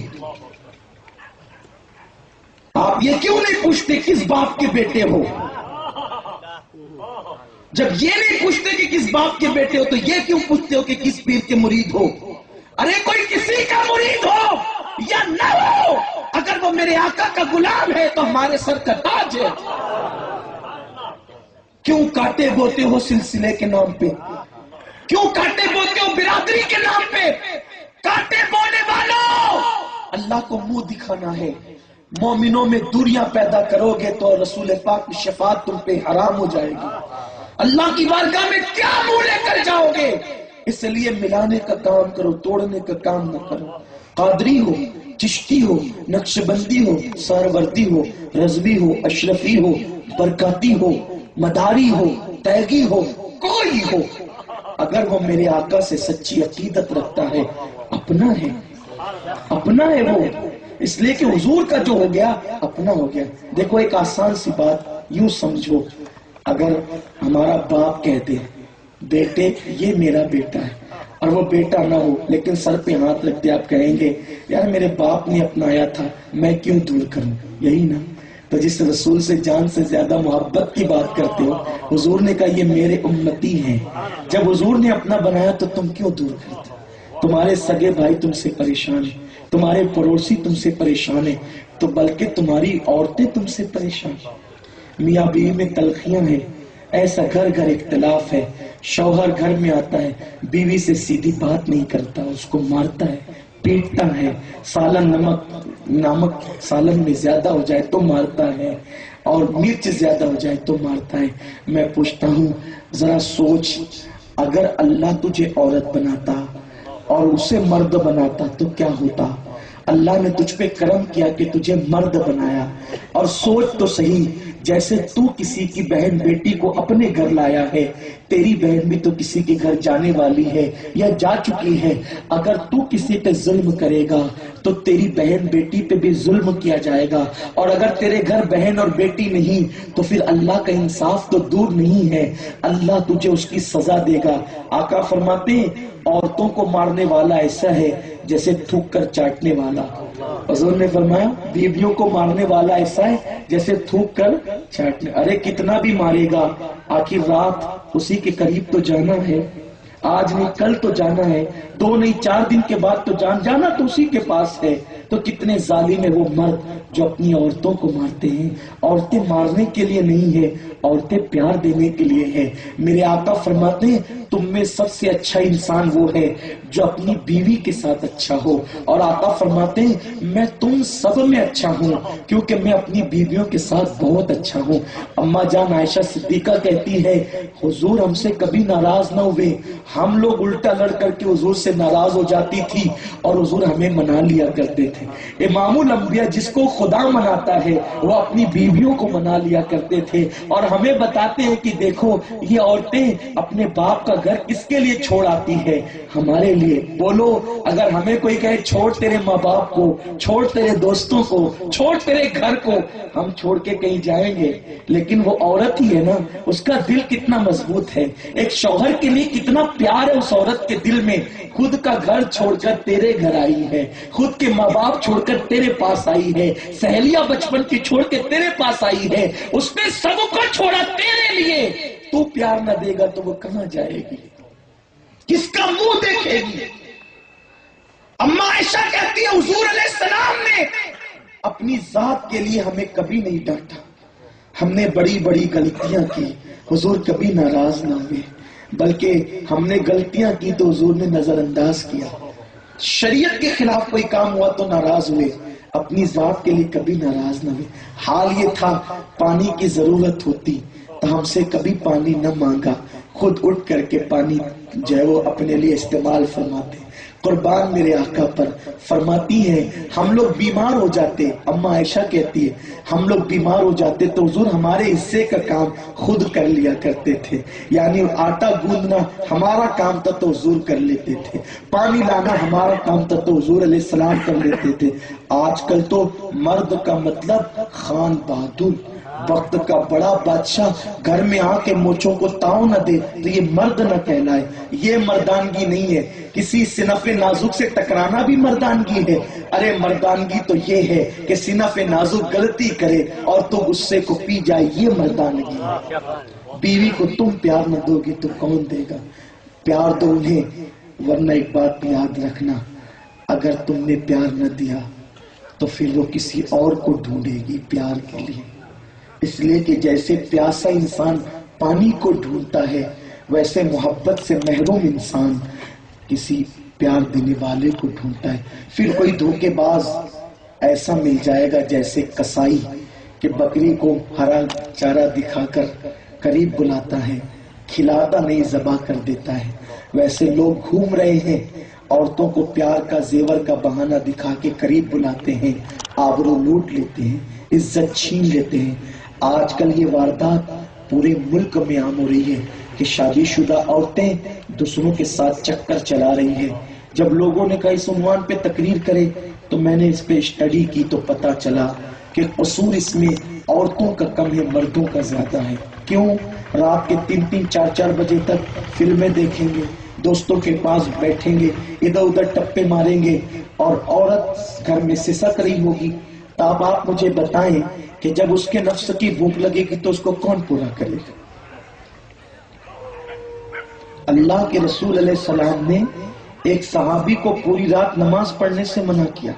آپ یہ کیوں نہیں پوچھتے کس باپ کے بیٹے ہو؟ جب یہ نہیں پوچھتے کہ کس باپ کے بیٹے ہو، تو یہ کیوں پوچھتے ہو کہ کس پیر کے مرید ہو؟ ارے، کوئی کسی کا مرید ہو یا نہ ہو؟ اگر وہ میرے آقا کا غلام ہے تو ہمارے سر کا تاج ہے۔ کیوں کاٹے بوتے ہو سلسلے کے نام پہ؟ کیوں کاٹے بوتے ہو برادری کے نام پہ؟ کاٹے بونے والوں اللہ کو منہ دکھانا ہے۔ مومنوں میں دوریاں پیدا کرو گے تو رسول پاک کی شفاعت تم پہ حرام ہو جائے گی۔ اللہ کی بارگاہ میں کیا منہ لے کر جاؤ گے؟ اس لیے ملانے کا کام کرو، توڑنے کا کام نہ کرو۔ قادری ہو، چشتی ہو نقش بندی ہو سروردی ہو رضوی ہو، اشرفی ہو، برکاتی ہو، مداری ہو تیگی ہو، کوئی ہو۔ اگر وہ میرے آقا سے سچی عقیدت رکھتا ہے، اپنا ہے۔ اپنا ہے وہ۔ اس لیے کہ حضور کا جو ہو گیا، اپنا ہو گیا۔ دیکھو، ایک آسان سی بات یوں سمجھو۔ اگر ہمارا باپ کہتے بیٹے، یہ میرا بیٹا ہے۔ اور وہ بیٹا نہ ہو، لیکن سر پہ ہاتھ رکھتے آپ کہیں گے، یار، میرے باپ نے اپنایا تھا، میں کیوں دور کروں؟ یہی نا۔ تو جس رسول سے جان سے زیادہ محبت کی بات کرتے ہو، حضور نے کہا، یہ میرے امتی ہیں۔ جب حضور نے اپنا بنایا تو تم کیوں دور کرتے تمہارے سگے بھائی تم سے پریشان ہیں، تمہارے پڑوسی تم سے پریشان ہیں، تو بلکہ تمہاری عورتیں تم سے پریشان ہیں۔ میاں بیوی میں تلخیاں ہیں، ایسا گھر گھر اختلاف ہے، شوہر گھر میں آتا ہے، بیوی سے سیدھی بات نہیں کرتا، اس کو مارتا ہے۔ پیٹتا ہے۔ سالن نمک نمک سالن میں زیادہ ہو جائے تو مارتا ہے اور مرچ زیادہ ہو جائے تو مارتا ہے۔ میں پوچھتا ہوں، ذرا سوچ، اگر اللہ تجھے عورت بناتا اور اسے مرد بناتا تو کیا ہوتا؟ اللہ نے تجھ پہ کرم کیا کہ تجھے مرد بنایا۔ اور سوچ تو صحیح جیسے تو کسی کی بہن بیٹی کو اپنے گھر لایا ہے، تیری بہن بھی تو کسی کے گھر جانے والی ہے یا جا چکی ہے۔ اگر تو کسی پہ ظلم کرے گا، تو تیری بہن بیٹی پہ بھی ظلم کیا جائے گا۔ اور اگر تیرے گھر بہن اور بیٹی نہیں، تو پھر اللہ کا انصاف تو دور نہیں ہے۔ اللہ تجھے اس کی سزا دے گا۔ آقا فرماتے ہیں، عورتوں کو مارنے والا ایسا ہے جیسے تھوک کر چاٹنے والا۔ حضور نے فرمایا، بیویوں کو مارنے والا ایسا ہے جیسے تھوک کر چاٹنے۔ ارے، کتنا بھی مارے گا۔ آخر رات اسی کے قریب تو جانا ہے۔ آج نہیں، کل تو جانا ہے۔ دو نہیں، چار دن کے بعد تو جان۔ جانا تو اسی کے پاس ہے۔ تو کتنے ظالم ہے وہ مرد جو اپنی عورتوں کو مارتے ہیں۔ عورتیں مارنے کے لیے نہیں ہے عورتیں پیار دینے کے لیے ہے میرے آقا فرماتے ہیں، تم میں سب سے اچھا انسان وہ ہے جو اپنی بیوی کے ساتھ اچھا ہو۔ اور آقا فرماتے ہیں، میں تم سب میں اچھا ہوں، کیونکہ میں اپنی بیویوں کے ساتھ بہت اچھا ہوں۔ اما جان عائشہ صدیقہ کہتی ہے، حضور ہم سے کبھی ناراض نہ ہوئے۔ ہم لوگ الٹا لڑ کر کے حضور سے ناراض ہو جاتی تھی اور حضور ہمیں منا لیا کرتے تھے۔ امام الانبیاء جس کو خدا مناتا ہے، وہ اپنی بیویوں کو منا لیا کرتے تھے۔ اور ہمیں بتاتے ہیں کہ دیکھو، یہ عورتیں اپنے باپ کا گھر کس کے لیے چھوڑ آتی ہے ہمارے لیے بولو، اگر ہمیں کوئی کہے، چھوڑ تیرے ماں باپ کو، چھوڑ تیرے دوستوں کو، چھوڑ تیرے گھر کو، ہم چھوڑ کے کہیں جائیں گے۔ لیکن وہ عورت ہی ہے نا، اس کا دل کتنا مضبوط ہے۔ ایک شوہر کے لیے کتنا پیار ہے اس عورت کے دل میں۔ خود کا گھر چھوڑ کر تیرے گھر آئی ہے۔ خود کے ماں باپ چھوڑ کر تیرے پاس آئی ہے۔ سہیلیاں بچپن کی چھوڑ کے تیرے پاس آئی ہے۔ اس نے سب کو چھوڑا تیرے لیے۔ تو پیار نہ دے گا تو وہ کہاں جائے گی؟ کس کا منہ دیکھے گی۔ اما عائشہ کہتی ہے، حضور علیہ السلام نے اپنی ذات کے لیے ہمیں کبھی نہیں ڈانٹا ہم نے بڑی بڑی غلطیاں کی، حضور کبھی ناراض نہ ہوئے۔ بلکہ ہم نے غلطیاں کی تو حضور نے نظر انداز کیا۔ شریعت کے خلاف کوئی کام ہوا تو ناراض ہوئے۔ اپنی ذات کے لیے کبھی ناراض نہ ہوئے۔ حال یہ تھا، پانی کی ضرورت ہوتی۔ تو ہم سے کبھی پانی نہ مانگا۔ خود اٹھ کر کے پانی جو ہے وہ اپنے لیے استعمال فرماتے قربان میرے آقا پر، فرماتی ہیں، ہم لوگ بیمار ہو جاتے اما عائشہ کہتی ہے، ہم لوگ بیمار ہو جاتے تو حضور ہمارے حصے کا کام خود کر لیا کرتے تھے۔ یعنی آٹا گوندنا ہمارا کام تھا تو حضور کر لیتے تھے۔ پانی لانا ہمارا کام تھا تو حضور علیہ السلام کر لیتے تھے۔ آج کل تو مرد کا مطلب خان بہادر۔ وقت کا بڑا بادشاہ گھر میں آ کے موچوں کو تاؤ نہ دے تو یہ مرد نہ کہلائے۔ یہ مردانگی نہیں ہے۔ کسی صنف نازک سے ٹکرانا بھی مردانگی ہے۔ ارے مردانگی تو یہ ہے کہ صنف نازک غلطی کرے اور تو غصے کو پی جائے۔ یہ مردانگی ہے۔ بیوی کو تم پیار نہ دو گی تو کون دے گا؟ پیار دو انہیں، ورنہ ایک بات یاد رکھنا، اگر تم نے پیار نہ دیا تو پھر وہ کسی اور کو ڈھونڈے گی پیار کے لیے۔ اس لیے کہ جیسے پیاسا انسان پانی کو ڈھونڈتا ہے، ویسے محبت سے محروم انسان کسی پیار دینے والے کو ڈھونڈتا ہے۔ پھر کوئی دھوکے باز ایسا مل جائے گا جیسے کسائی کہ بکری کو ہرا چارہ دکھا کر قریب بلاتا ہے، کھلاتا نہیں، ذبح کر دیتا ہے۔ ویسے لوگ گھوم رہے ہیں، عورتوں کو پیار کا زیور کا بہانہ دکھا کے قریب بلاتے ہیں، آبرو لوٹ لیتے ہیں، عزت چھین لیتے ہیں۔ آج کل یہ واردات پورے ملک میں عام ہو رہی ہے کہ شادی شدہ عورتیں دوسروں کے ساتھ چکر چلا رہی ہیں۔ جب لوگوں نے کہا اس عنوان پہ تقریر کرے تو میں نے اس پہ اسٹڈی کی تو پتا چلا کہ قصور اس میں عورتوں کا کم ہے، مردوں کا زیادہ ہے۔ کیوں؟ رات کے تین تین چار چار بجے تک فلمیں دیکھیں گے، دوستوں کے پاس بیٹھیں گے، ادھر ادھر ٹپے ماریں گے اور عورت گھر میں سسک رہی ہوگی۔ تب آپ مجھے بتائیں کہ جب اس کے نفس کی بھوک لگے گی تو اس کو کون پورا کرے گا؟ اللہ کے رسول علیہ السلام نے ایک صحابی کو پوری رات نماز پڑھنے سے منع کیا۔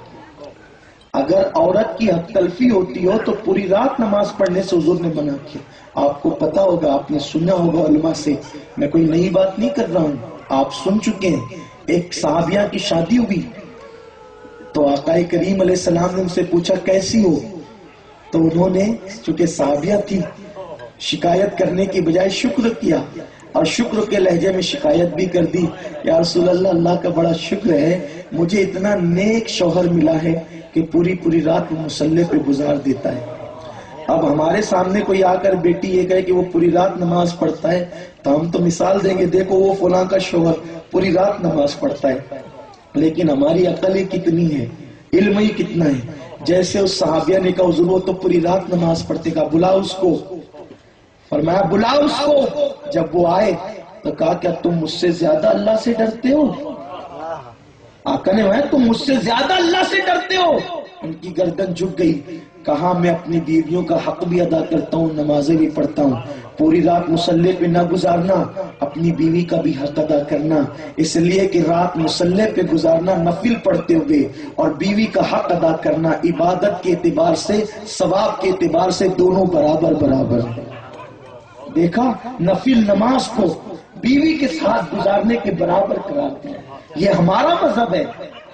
اگر عورت کی حق تلفی ہوتی ہو تو پوری رات نماز پڑھنے سے حضور نے منع کیا۔ آپ کو پتا ہوگا، آپ نے سنا ہوگا علماء سے۔ میں کوئی نئی بات نہیں کر رہا ہوں۔ آپ سن چکے ہیں۔ ایک صحابیہ کی شادی ہوئی۔ تو آقا کریم علیہ السلام نے ان سے پوچھا، کیسی ہو؟ تو انہوں نے، چونکہ صحابیہ تھی، شکایت کرنے کی بجائے شکر کیا اور شکر کے لہجے میں شکایت بھی کر دی۔ یا رسول اللہ اللہ کا بڑا شکر ہے، مجھے اتنا نیک شوہر ملا ہے کہ پوری پوری رات وہ مسلح پہ گزار دیتا ہے۔ اب ہمارے سامنے کوئی آ کر بیٹی یہ کہے کہ وہ پوری رات نماز پڑھتا ہے، تو ہم تو مثال دیں گے، دیکھو وہ فلاں کا شوہر پوری رات نماز پڑھتا ہے۔ لیکن ہماری عقل کتنی ہے، علم ہی کتنا ہے۔ جیسے اس صحابیہ نے کہا، حضور وہ تو پوری رات نماز پڑھتے کا بلا اس کو۔ فرمایا بلا اس کو۔ جب وہ آئے تو کہا کیا تم مجھ سے زیادہ اللہ سے ڈرتے ہو۔ آقا نے تم مجھ سے زیادہ اللہ سے ڈرتے ہو۔ ان کی گردن جھک گئی۔ کہا، میں اپنی بیویوں کا حق بھی ادا کرتا ہوں، نمازیں بھی پڑھتا ہوں۔ پوری رات مسلح پہ نہ گزارنا، اپنی بیوی کا بھی حق ادا کرنا۔ اس لیے کہ رات مسلح پہ گزارنا نفل پڑھتے ہوئے اور بیوی کا حق ادا کرنا عبادت کے اعتبار سے، ثواب کے اعتبار سے دونوں برابر برابر۔ دیکھا، نفل نماز کو بیوی کے ساتھ گزارنے کے برابر قرار دیا یہ ہمارا مذہب ہے۔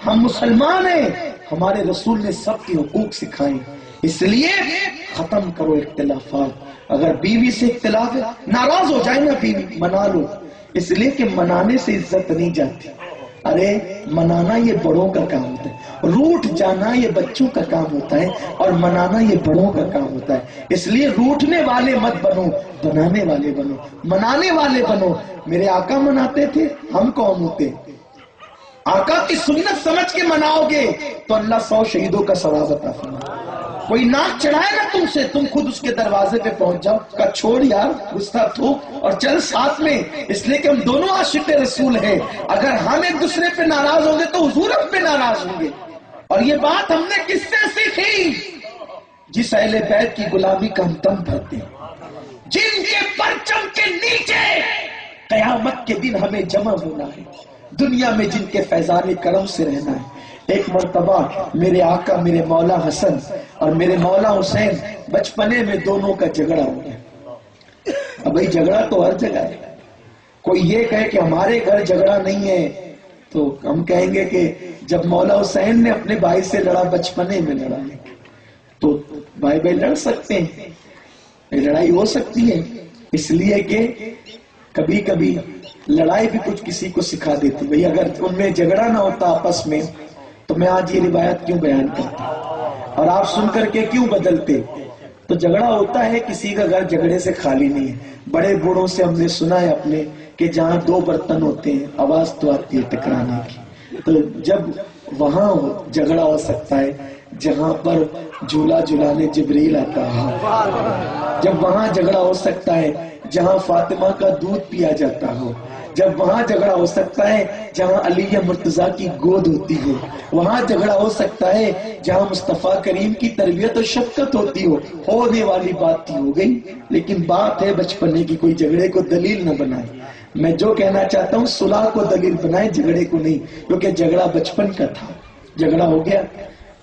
ہم مسلمان ہیں۔ ہمارے رسول نے سب کے حقوق سکھائے۔ اس لیے ختم کرو اختلافات۔ اگر بیوی سے اختلاف ہے، ناراض ہو جائے نا بیوی، منا لو۔ اس لیے کہ منانے سے عزت نہیں جاتی۔ ارے، منانا یہ بڑوں کا کام ہوتا ہے۔ روٹ جانا یہ بچوں کا کام ہوتا ہے اور منانا یہ بڑوں کا کام ہوتا ہے۔ اس لیے روٹنے والے مت بنو، بنانے والے بنو۔ منانے والے بنو۔ میرے آقا مناتے تھے، ہم کون ہوتے۔ آقا کی سنت سمجھ کے مناؤ گے تو اللہ سو شہیدوں کا ثواب عطا فرمائے۔ کوئی ناک چڑھائے گا تم سے، تم خود اس کے دروازے پہ پہنچ جاؤ۔ کا چھوڑ یار گستا تھوک اور چل ساتھ میں۔ اس لیے کہ ہم دونوں عاشق رسول ہیں۔ اگر ہم ایک دوسرے پہ ناراض ہوں گے تو حضور ہم پہ ناراض ہوں گے۔ اور یہ بات ہم نے کس سے سیکھی؟ جس اہل بیت کی غلامی کا ہم تم بھرتے ہیں۔ جن کے پرچم کے نیچے قیامت کے دن ہمیں جمع ہونا ہے۔ دنیا میں جن کے فیضان کرم سے رہنا ہے، ایک مرتبہ میرے آقا، میرے مولا حسن اور میرے مولا حسین بچپنے میں دونوں کا جھگڑا ہو گیا۔ اب بھائی، جھگڑا تو ہر جگہ ہے۔ کوئی یہ کہے کہ ہمارے گھر جھگڑا نہیں ہے، تو ہم کہیں گے کہ جب مولا حسین نے اپنے بھائی سے لڑا، بچپنے میں لڑا۔ تو بھائی بھائی لڑ سکتے ہیں، لڑائی ہو سکتی ہے۔ اس لیے کہ کبھی کبھی لڑائی بھی کچھ کسی کو سکھا دیتی بھئی، اگر ان میں جھگڑا نہ ہوتا آپس میں، تو میں آج یہ روایت کیوں بیان کرتا؟ اور آپ سن کر کے کیوں بدلتے؟ تو جھگڑا ہوتا ہے، کسی کا گھر جھگڑے سے خالی نہیں ہے۔ بڑے بوڑھوں سے ہم نے سنا ہے اپنے کہ جہاں دو برتن ہوتے ہیں، آواز تو آتی ہے ٹکرانے کی۔ تو جب وہاں جھگڑا ہو سکتا ہے، جہاں پر جھولا جھولانے جبریل آتا ہے۔ جب وہاں جھگڑا ہو سکتا ہے جہاں فاطمہ کا دودھ پیا جاتا ہو۔ جب وہاں جھگڑا ہو سکتا ہے، جہاں علی مرتضی کی گود ہوتی ہو۔ وہاں جھگڑا ہو سکتا ہے، جہاں مصطفیٰ کریم کی تربیت و شفقت ہوتی ہو۔ ہونے والی بات تھی ہو گئی، لیکن بات ہے بچپنے کی، کوئی جھگڑے کو دلیل نہ بنائے۔ میں جو کہنا چاہتا ہوں صلح کو دلیل بنائے، جھگڑے کو نہیں۔ کیونکہ جھگڑا بچپن کا تھا۔ جھگڑا ہو گیا۔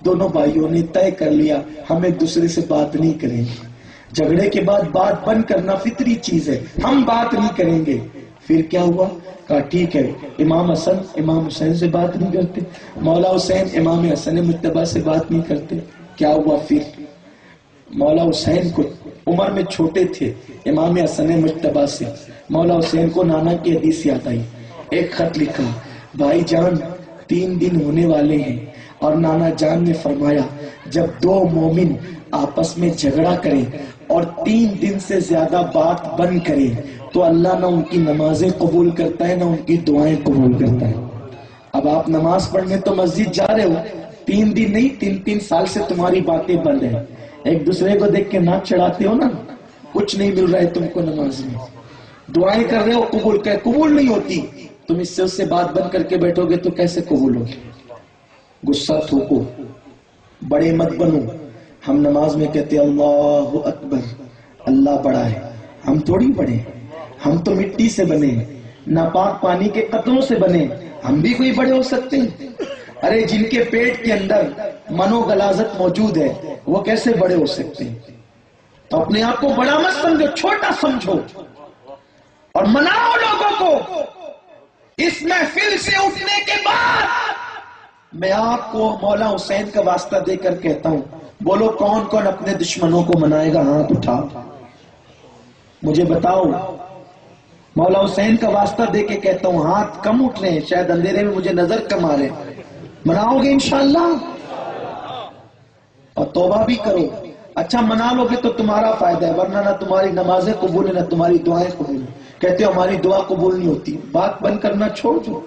دونوں بھائیوں نے طے کر لیا، ہم ایک دوسرے سے بات نہیں کریں گے۔ جھگڑے کے بعد بات بند کرنا فطری چیز ہے۔ ہم بات نہیں کریں گے۔ پھر کیا ہوا؟ کہا، ٹھیک ہے۔ امام حسن، امام حسین سے بات نہیں کرتے۔ مولا حسین، امام حسن متبا سے بات نہیں کرتے۔ کیا ہوا پھر؟ مولا حسین کو عمر میں چھوٹے تھے۔ امام حسن متبا سے۔ مولا حسین کو نانا کی حدیث یاد آئی۔ ایک خط لکھا، بھائی جان، تین دن ہونے والے ہیں۔ اور نانا جان نے فرمایا، جب دو مومن آپس میں جھگڑا کریں اور تین دن سے زیادہ بات بند کرے تو اللہ نہ ان کی نمازیں قبول کرتا ہے، نہ ان کی دعائیں قبول کرتا ہے۔ اب آپ نماز پڑھنے تو مسجد جا رہے ہو، تین دن نہیں، تین تین سال سے تمہاری باتیں بند ہیں۔ ایک دوسرے کو دیکھ کے ناک چڑھاتے ہو نا، کچھ نہیں مل رہا ہے تم کو نماز میں۔ دعائیں کر رہے ہو، قبول کر، قبول نہیں ہوتی۔ تم اس سے اس سے بات بند کر کے بیٹھو گے تو کیسے قبول ہوگی؟ غصہ تھوکو، بڑے مت بنو۔ ہم نماز میں کہتے اللہ اکبر، اللہ بڑا ہے۔ ہم تھوڑی بڑے ہم تو مٹی سے بنے ناپاک پانی کے قطروں سے بنے ہم بھی کوئی بڑے ہو سکتے ہیں۔ ارے، جن کے پیٹ کے اندر منو گلازت موجود ہے، وہ کیسے بڑے ہو سکتے ہیں؟ تو اپنے آپ کو بڑا مت سمجھو، چھوٹا سمجھو۔ اور مناؤ لوگوں کو، اس محفل سے اٹھنے کے بعد۔ میں آپ کو مولا حسین کا واسطہ دے کر کہتا ہوں بولو کون کون اپنے دشمنوں کو منائے گا؟ ہاتھ اٹھا۔ مجھے بتاؤ، مولا حسین کا واسطہ دے کے کہتا ہوں، ہاتھ کم اٹھ رہے ہیں شاید اندھیرے میں مجھے نظر کم آ رہے ہیں مناؤ گے انشاءاللہ؟ اور توبہ بھی کرو۔ اچھا منا لو گے تو تمہارا فائدہ ہے، ورنہ نہ تمہاری نمازیں قبول ہے نہ تمہاری دعائیں قبول کہتے ہو، ہماری دعا قبول نہیں ہوتی۔ بات بند کرنا چھوڑ دو۔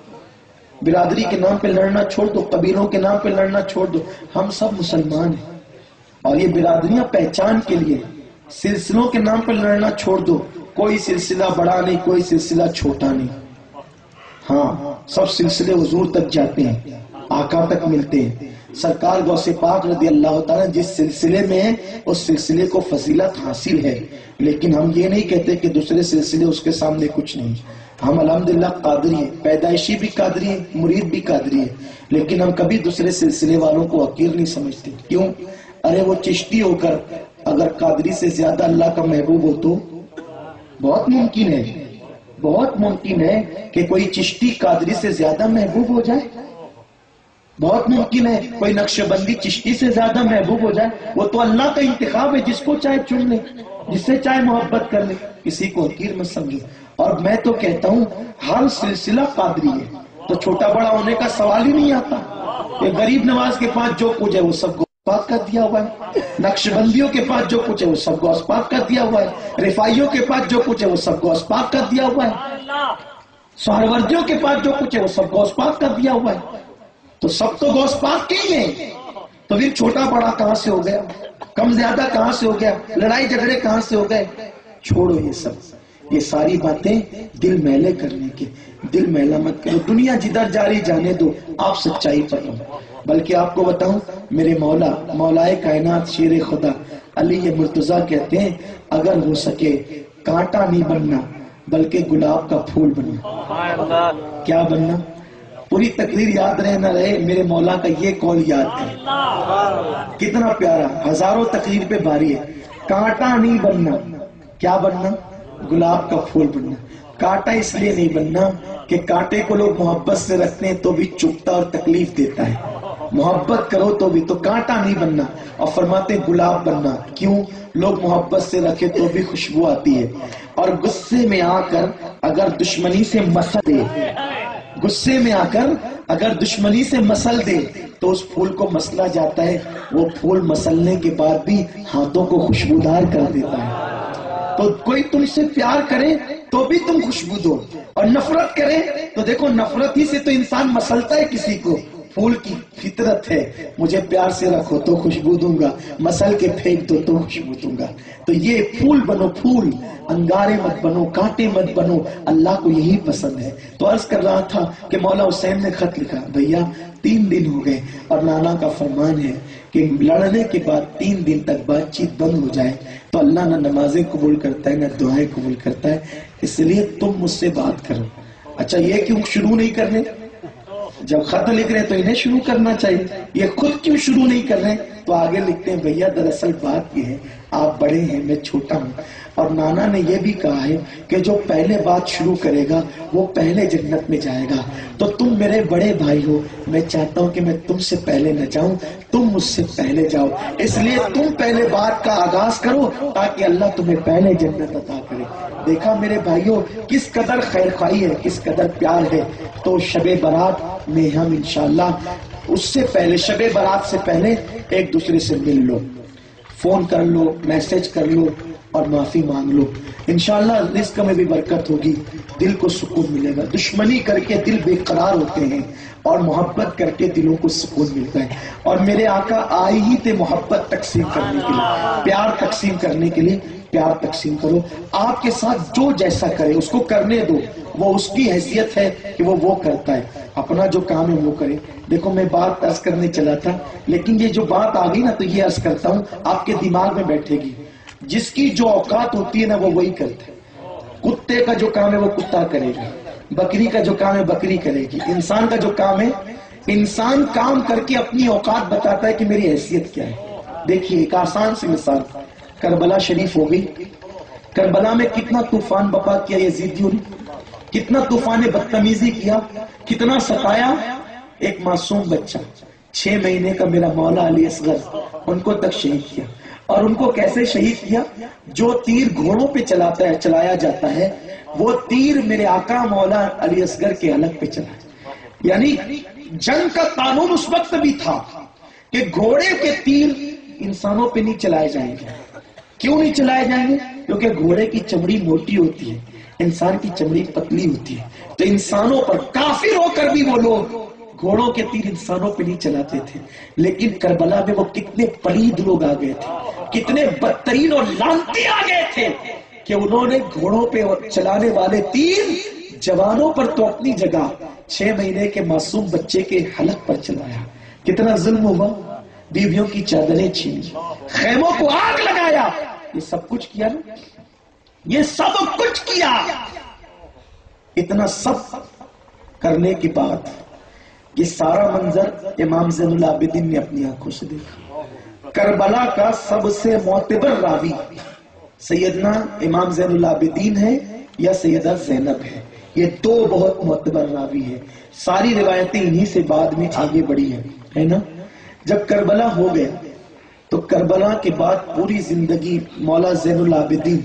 برادری کے نام پہ لڑنا چھوڑ دو، قبیلوں کے نام پہ لڑنا چھوڑ دو۔ ہم سب مسلمان ہیں۔ اور یہ برادریاں پہچان کے لیے سلسلوں کے نام پہ لڑنا چھوڑ دو۔ کوئی سلسلہ بڑا نہیں، کوئی سلسلہ چھوٹا نہیں۔ ہاں سب سلسلے حضور تک جاتے ہیں، آقا تک ملتے ہیں۔ سرکار غوث پاک رضی اللہ تعالیٰ جس سلسلے میں ہے اس سلسلے کو فضیلت حاصل ہے۔ لیکن ہم یہ نہیں کہتے کہ دوسرے سلسلے اس کے سامنے کچھ نہیں۔ ہم الحمدللہ قادری ہیں، پیدائشی بھی قادری ہیں، مرید بھی قادری ہیں۔ لیکن ہم کبھی دوسرے سلسلے والوں کو حقیر نہیں سمجھتے۔ کیوں؟ ارے وہ چشتی ہو کر اگر قادری سے زیادہ اللہ کا محبوب ہو تو؟ بہت ممکن ہے، بہت ممکن ہے کہ کوئی چشتی قادری سے زیادہ محبوب ہو جائے۔ بہت ممکن ہے کوئی نقش بندی چشتی سے زیادہ محبوب ہو جائے۔ وہ تو اللہ کا انتخاب ہے، جس کو چاہے چن لے جس سے چاہے محبت کر لے، کسی کو حقیر میں سمجھو اور میں تو کہتا ہوں، ہر سلسلہ قادری ہے۔ تو چھوٹا بڑا ہونے کا سوال ہی نہیں آتا کہ غریب نواز کے پاس جو کچھ ہے، وہ سب کو پاک کر دیا ہوا ہے۔ نقش بندیوں کے پاس جو کچھ ہے وہ سب کو اسپاک کر دیا ہوا ہے۔ رفائیوں کے پاس جو کچھ ہے وہ سب کو اسپاک کر دیا ہوا ہے۔ سہروردیوں کے پاس جو کچھ ہے وہ سب کو اسپاک کر دیا ہوا ہے۔ تو سب تو گوس پاک کے ہی ہیں تو پھر چھوٹا بڑا کہاں سے ہو گیا؟ کم زیادہ کہاں سے ہو گیا؟ لڑائی جھگڑے کہاں سے ہو گئے؟ چھوڑو یہ سب۔ یہ ساری باتیں دل میلے کرنے کے۔ دل میلا مت کرو، دنیا جدھر جاری جانے دو، آپ سچائی پر رہو بلکہ آپ کو بتاؤں، میرے مولا مولا کائنات، شیر خدا، علی مرتضی کہتے ہیں، اگر ہو سکے کانٹا نہیں بننا، بلکہ گلاب کا پھول بننا۔ کیا بننا؟ پوری تقریر یاد رہے نہ رہے، میرے مولا کا یہ کال یاد کرے کتنا پیارا، ہزاروں تقریر پہ بھاری ہے۔ کانٹا نہیں بننا، کیا بننا؟ گلاب کا پھول بننا۔ کانٹا اس لیے نہیں بننا کہ کانٹے کو لوگ محبت سے رکھتے ہیں تو بھی چپتا اور تکلیف دیتا ہے۔ محبت کرو تو بھی، تو کانٹا نہیں بننا۔ اور فرماتے گلاب بننا۔ کیوں؟ لوگ محبت سے رکھے تو بھی خوشبو آتی ہے۔ اور غصے میں آ کر اگر دشمنی سے مسل دے۔ غصے میں آ کر اگر دشمنی سے مسل دے تو اس پھول کو مسلا جاتا ہے۔ وہ پھول مسلنے کے بعد بھی ہاتھوں کو خوشبودار کر دیتا ہے۔ تو کوئی تم سے پیار کرے تو بھی تم خوشبو دو اور نفرت کرے تو دیکھو نفرت ہی سے تو انسان مسلتا ہے کسی کو۔ پھول کی فطرت ہے۔ مجھے پیار سے رکھو تو خوشبو دوں گا۔ مسل کے پھینک دو تو خوشبو دوں گا۔ تو یہ پھول بنو پھول۔ انگارے مت بنو، کانٹے مت بنو۔ اللہ کو یہی پسند ہے۔ تو عرض کر رہا تھا کہ مولا حسین نے خط لکھا، بھیا، تین دن ہو گئے اور نانا کا فرمان ہے کہ لڑنے کے بعد تین دن تک بات چیت بند ہو جائے۔ تو اللہ نہ نمازیں قبول کرتا ہے، نہ دعائیں قبول کرتا ہے۔ اس لیے تم مجھ سے بات کرو۔ اچھا یہ کیوں شروع نہیں کر رہے؟ جب خط لکھ رہے تو انہیں شروع کرنا چاہیے۔ یہ خود کیوں شروع نہیں کر رہے؟ تو آگے لکھتے ہیں، بھیا، دراصل بات یہ ہے آپ بڑے ہیں، میں چھوٹا ہوں۔ اور نانا نے یہ بھی کہا ہے کہ جو پہلے بات شروع کرے گا، وہ پہلے جنت میں جائے گا۔ تو تم میرے بڑے بھائی ہو۔ میں چاہتا ہوں کہ میں تم سے پہلے نہ جاؤں، تم مجھ سے پہلے جاؤ۔ اس لیے تم پہلے بات کا آغاز کرو تاکہ اللہ تمہیں پہلے جنت عطا کرے۔ دیکھا میرے بھائیوں کس قدر خیر خواہی ہے، کس قدر پیار ہے۔ تو شب برات میں ہم انشاءاللہ اس سے پہلے، شب برات سے پہلے ایک دوسرے سے مل لو۔ فون کر لو میسج کر لو اور معافی مانگ لو۔ انشاءاللہ رزق میں بھی برکت ہوگی۔ دل کو سکون ملے گا۔ دشمنی کر کے دل بے قرار ہوتے ہیں اور محبت کر کے دلوں کو سکون ملتا ہے۔ اور میرے آقا آئی ہی تھے محبت تقسیم کرنے کے لیے پیار تقسیم کرنے کے لیے۔ پیار تقسیم کرو۔ آپ کے ساتھ جو جیسا کرے، اس کو کرنے دو۔ وہ اس کی حیثیت ہے کہ وہ وہ کرتا ہے۔ اپنا جو کام ہے وہ کرے۔ دیکھو، میں بات عرض کرنے چلا تھا، لیکن یہ جو بات آ گئی نا، تو یہ عرض کرتا ہوں، آپ کے دماغ میں بیٹھے گی۔ جس کی جو اوقات ہوتی ہے نا، وہ وہی کرتا ہے۔ کتے کا جو کام ہے، وہ کتا کرے گا۔ بکری کا جو کام ہے، بکری کرے گی۔ انسان کا جو کام ہے، انسان کام کر کے اپنی اوقات بتاتا ہے کہ میری حیثیت کیا ہے۔ دیکھیے، ایک آسان سی مثال۔ کربلا شریف ہو گئی کربلا میں کتنا طوفان بپا کیا یزیدیوں نے کتنا طوفان بدتمیزی کیا، کتنا ستایا۔ ایک معصوم بچہ، چھ مہینے کا میرا مولا علی اصغر، ان کو تک شہید کیا۔ اور ان کو کیسے شہید کیا؟ جو تیر گھوڑوں پہ چلاتا ہے، چلایا جاتا ہے، وہ تیر میرے آقا مولا علی اصغر کے الگ پہ چلا۔ یعنی جنگ کا قانون اس وقت بھی تھا کہ گھوڑے کے تیر انسانوں پہ نہیں چلائے جائیں گے۔ کیوں نہیں چلائے جائیں گے؟ کیونکہ گھوڑے کی چمڑی موٹی ہوتی ہے، انسان کی چمڑی پتلی ہوتی ہے۔ تو انسانوں پر کافر ہو کر بھی وہ لوگ گھوڑوں کے تیر انسانوں پہ نہیں چلاتے تھے۔ لیکن کربلا میں وہ کتنے پلید لوگ آ گئے تھے، کتنے بدترین اور لانتی آ گئے تھے کہ انہوں نے گھوڑوں پہ چلانے والے تیر جوانوں پر تو اپنی جگہ چھ مہینے کے معصوم بچے کے حلق پر چلایا۔ کتنا ظلم ہوا، بیویوں کی چادریں چھینی خیموں کو آگ لگایا یہ سب کچھ کیا نا؟ یہ سب کچھ کیا۔ اتنا سب کرنے کے بعد یہ سارا منظر امام زین العابدین نے اپنی آنکھوں سے دیکھا۔ کربلا کا سب سے معتبر راوی سیدنا امام زین العابدین ہے یا سیدہ زینب ہے؟ یہ دو بہت معتبر راوی ہے ساری روایتیں انہی سے بعد میں آگے بڑھی ہے نا؟ جب کربلا ہو گیا تو کربلا کے بعد پوری زندگی مولا زین العابدین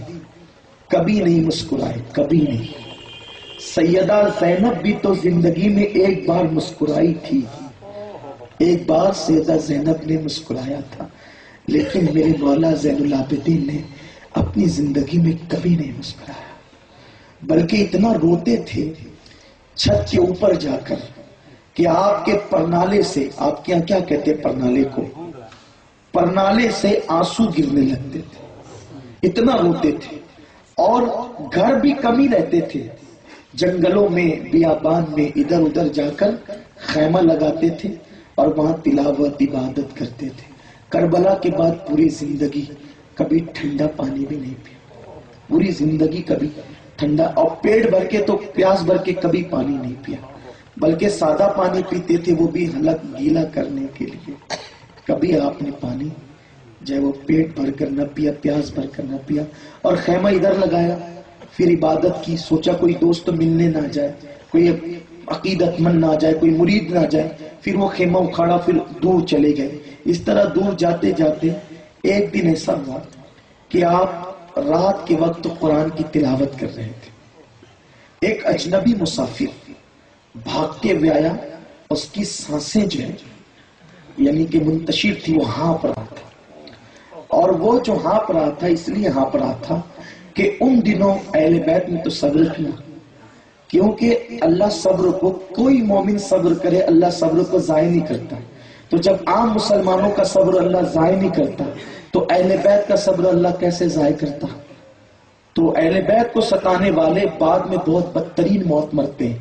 کبھی نہیں مسکرائے، کبھی نہیں۔ سیدہ زینب بھی تو زندگی میں ایک بار مسکرائی تھی۔ ایک بار سیدہ زینب نے مسکرایا تھا، لیکن میرے مولا زین العابدین نے اپنی زندگی میں کبھی نہیں مسکرایا۔ بلکہ اتنا روتے تھے، چھت کے اوپر جا کر کہ آپ کے پرنالے سے، آپ کے یہاں کیا کہتے پرنالے کو؟ پرنالے سے آنسو گرنے لگتے تھے، اتنا روتے تھے، اور گھر بھی کمی رہتے تھے۔ جنگلوں میں، بیابان میں ادھر ادھر جا کر خیمہ لگاتے تھے اور وہاں تلاوت، عبادت کرتے تھے۔ کربلا کے بعد پوری زندگی کبھی ٹھنڈا پانی بھی نہیں پیا۔ پوری زندگی کبھی ٹھنڈا، اور پیٹ بھر کے تو پیاس بھر کے کبھی پانی نہیں پیا۔ بلکہ سادہ پانی پیتے تھے وہ بھی حلق گیلا کرنے کے لیے۔ کبھی آپ نے پانی جائے وہ پیٹ بھر کر نہ پیا، پیاس بھر کر نہ پیا اور خیمہ ادھر لگایا، پھر عبادت کی، سوچا کوئی دوست ملنے نہ جائے، کوئی عقیدت من نہ جائے، کوئی مرید نہ جائے، پھر وہ خیمہ اکھاڑا، پھر دور چلے گئے۔ اس طرح دور جاتے جاتے ایک دن ایسا ہوا کہ آپ رات کے وقت قرآن کی تلاوت کر رہے تھے۔ ایک اجنبی مسافر بھاگ کے ہوئے آیا، اس کی سانسیں جو ہے یعنی کہ منتشر تھی، وہ ہانپ رہا تھا۔ اور وہ جو ہانپ رہا تھا، اس لیے ہانپ رہا تھا کہ ان دنوں اہل بیت میں تو صبر کیا کیونکہ اللہ صبر کو کوئی مومن صبر کرے، اللہ صبر کو ضائع نہیں کرتا۔ تو جب عام مسلمانوں کا صبر اللہ ضائع نہیں کرتا، تو اہل بیت کا صبر اللہ کیسے ضائع کرتا؟ تو اہل بیت کو ستانے والے بعد میں بہت بدترین موت مرتے ہیں۔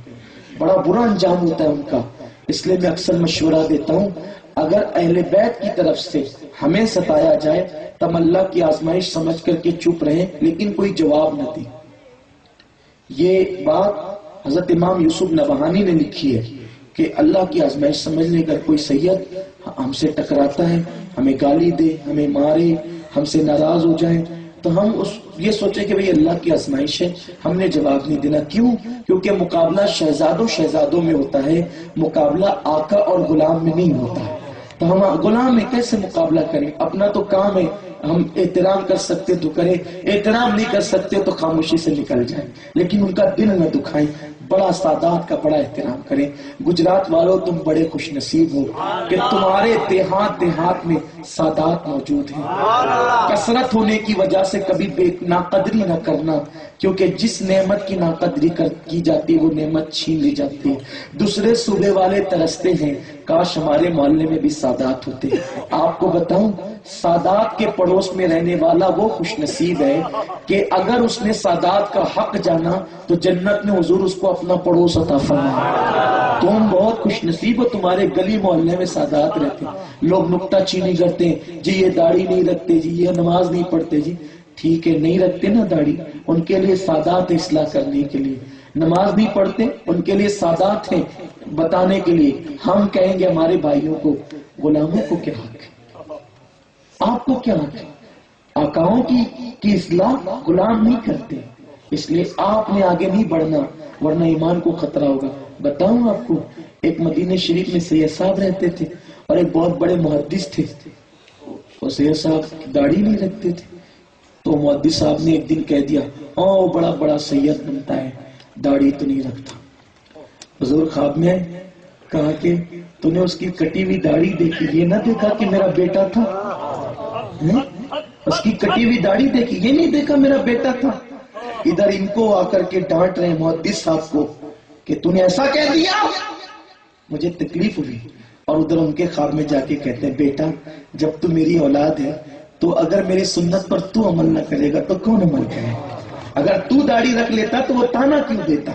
بڑا برا انجام ہوتا ہے ان کا۔ اس لیے میں اکثر مشورہ دیتا ہوں اگر اہل بیت کی طرف سے ہمیں ستایا جائے تب اللہ کی آزمائش سمجھ کر کے چپ رہے، لیکن کوئی جواب نہ دے۔ یہ بات حضرت امام یوسف نبہانی نے لکھی ہے کہ اللہ کی آزمائش سمجھنے کا کوئی سید ہم سے ٹکراتا ہے، ہمیں گالی دے، ہمیں مارے، ہم سے ناراض ہو جائے تو ہم اس یہ سوچے کہ بھئی اللہ کی آزمائش ہے، ہم نے جواب نہیں دینا۔ کیوں؟ کیونکہ مقابلہ شہزادوں شہزادوں میں ہوتا ہے، مقابلہ آقا اور غلام میں نہیں ہوتا۔ ہے تو ہم غلام میں کیسے مقابلہ کریں؟ اپنا تو کام ہے، ہم احترام کر سکتے تو کریں، احترام نہیں کر سکتے تو خاموشی سے نکل جائیں۔ لیکن ان کا دل نہ دکھائیں، بڑا سادات کا بڑا احترام کریں۔ گجرات والوں تم بڑے خوش نصیب ہو کہ تمہارے دیہات دیہات میں سادات موجود ہیں۔ کثرت ہونے کی وجہ سے کبھی بے ناقدری نہ کرنا، کیونکہ جس نعمت کی ناقدری کی جاتی وہ نعمت چھین لی جاتی ہے۔ دوسرے صوبے والے ترستے ہیں کاش ہمارے محلے میں بھی سادات ہوتے۔ آپ کو بتاؤں، سادات کے پڑوس میں رہنے والا وہ خوش نصیب ہے کہ اگر اس نے سادات کا حق جانا تو جنت میں حضور اس کو اپنا پڑوس عطا فرمایا تم بہت خوش نصیب ہو، تمہارے گلی محلے میں سادات رہتے۔ ہیں لوگ نکتہ چینی کرتے ہیں جی یہ داڑھی نہیں رکھتے جی یہ نماز نہیں پڑھتے۔ جی ٹھیک ہے، نہیں رکھتے نا داڑھی۔ ان کے لیے سادات اصلاح کرنے کے لیے۔ نماز نہیں پڑھتے، ان کے لیے سادات ہیں۔ بتانے کے لیے ہم کہیں گے ہمارے بھائیوں کو، غلاموں کو کیا حق ہے؟ آپ کو کیا حق ہے؟ آقاؤں کی کی اصلاح غلام نہیں کرتے۔ اس لیے آپ نے آگے نہیں بڑھنا، ورنہ ایمان کو خطرہ ہوگا۔ بتاؤں آپ کو، ایک مدینہ شریف میں سید صاحب رہتے تھے اور ایک بہت بڑے محدث تھے۔ اور سید صاحب داڑھی نہیں رکھتے تھے۔ تو محدث صاحب نے ایک دن کہہ دیا ہاں وہ بڑا بڑا سید بنتا ہے، داڑھی تو نہیں رکھتا۔ بزرگ خواب میں کہا کہ تو نے اس کی کٹی ہوئی داڑھی دیکھی، یہ نہ دیکھا کہ میرا بیٹا تھا۔ اس کی کٹی ہوئی داڑھی دیکھی، یہ نہیں دیکھا میرا بیٹا تھا۔ ادھر ان کو آ کر کے ڈانٹ رہے محدث صاحب کو کہ تو نے ایسا کہہ دیا؟ مجھے تکلیف ہوئی۔ اور ادھر ان کے خواب میں جا کے کہتے ہیں، بیٹا، جب تو میری اولاد ہے، تو اگر میری سنت پر تو عمل نہ کرے گا تو کون عمل کرے اگر تو داڑھی رکھ لیتا تو وہ تانا کیوں دیتا؟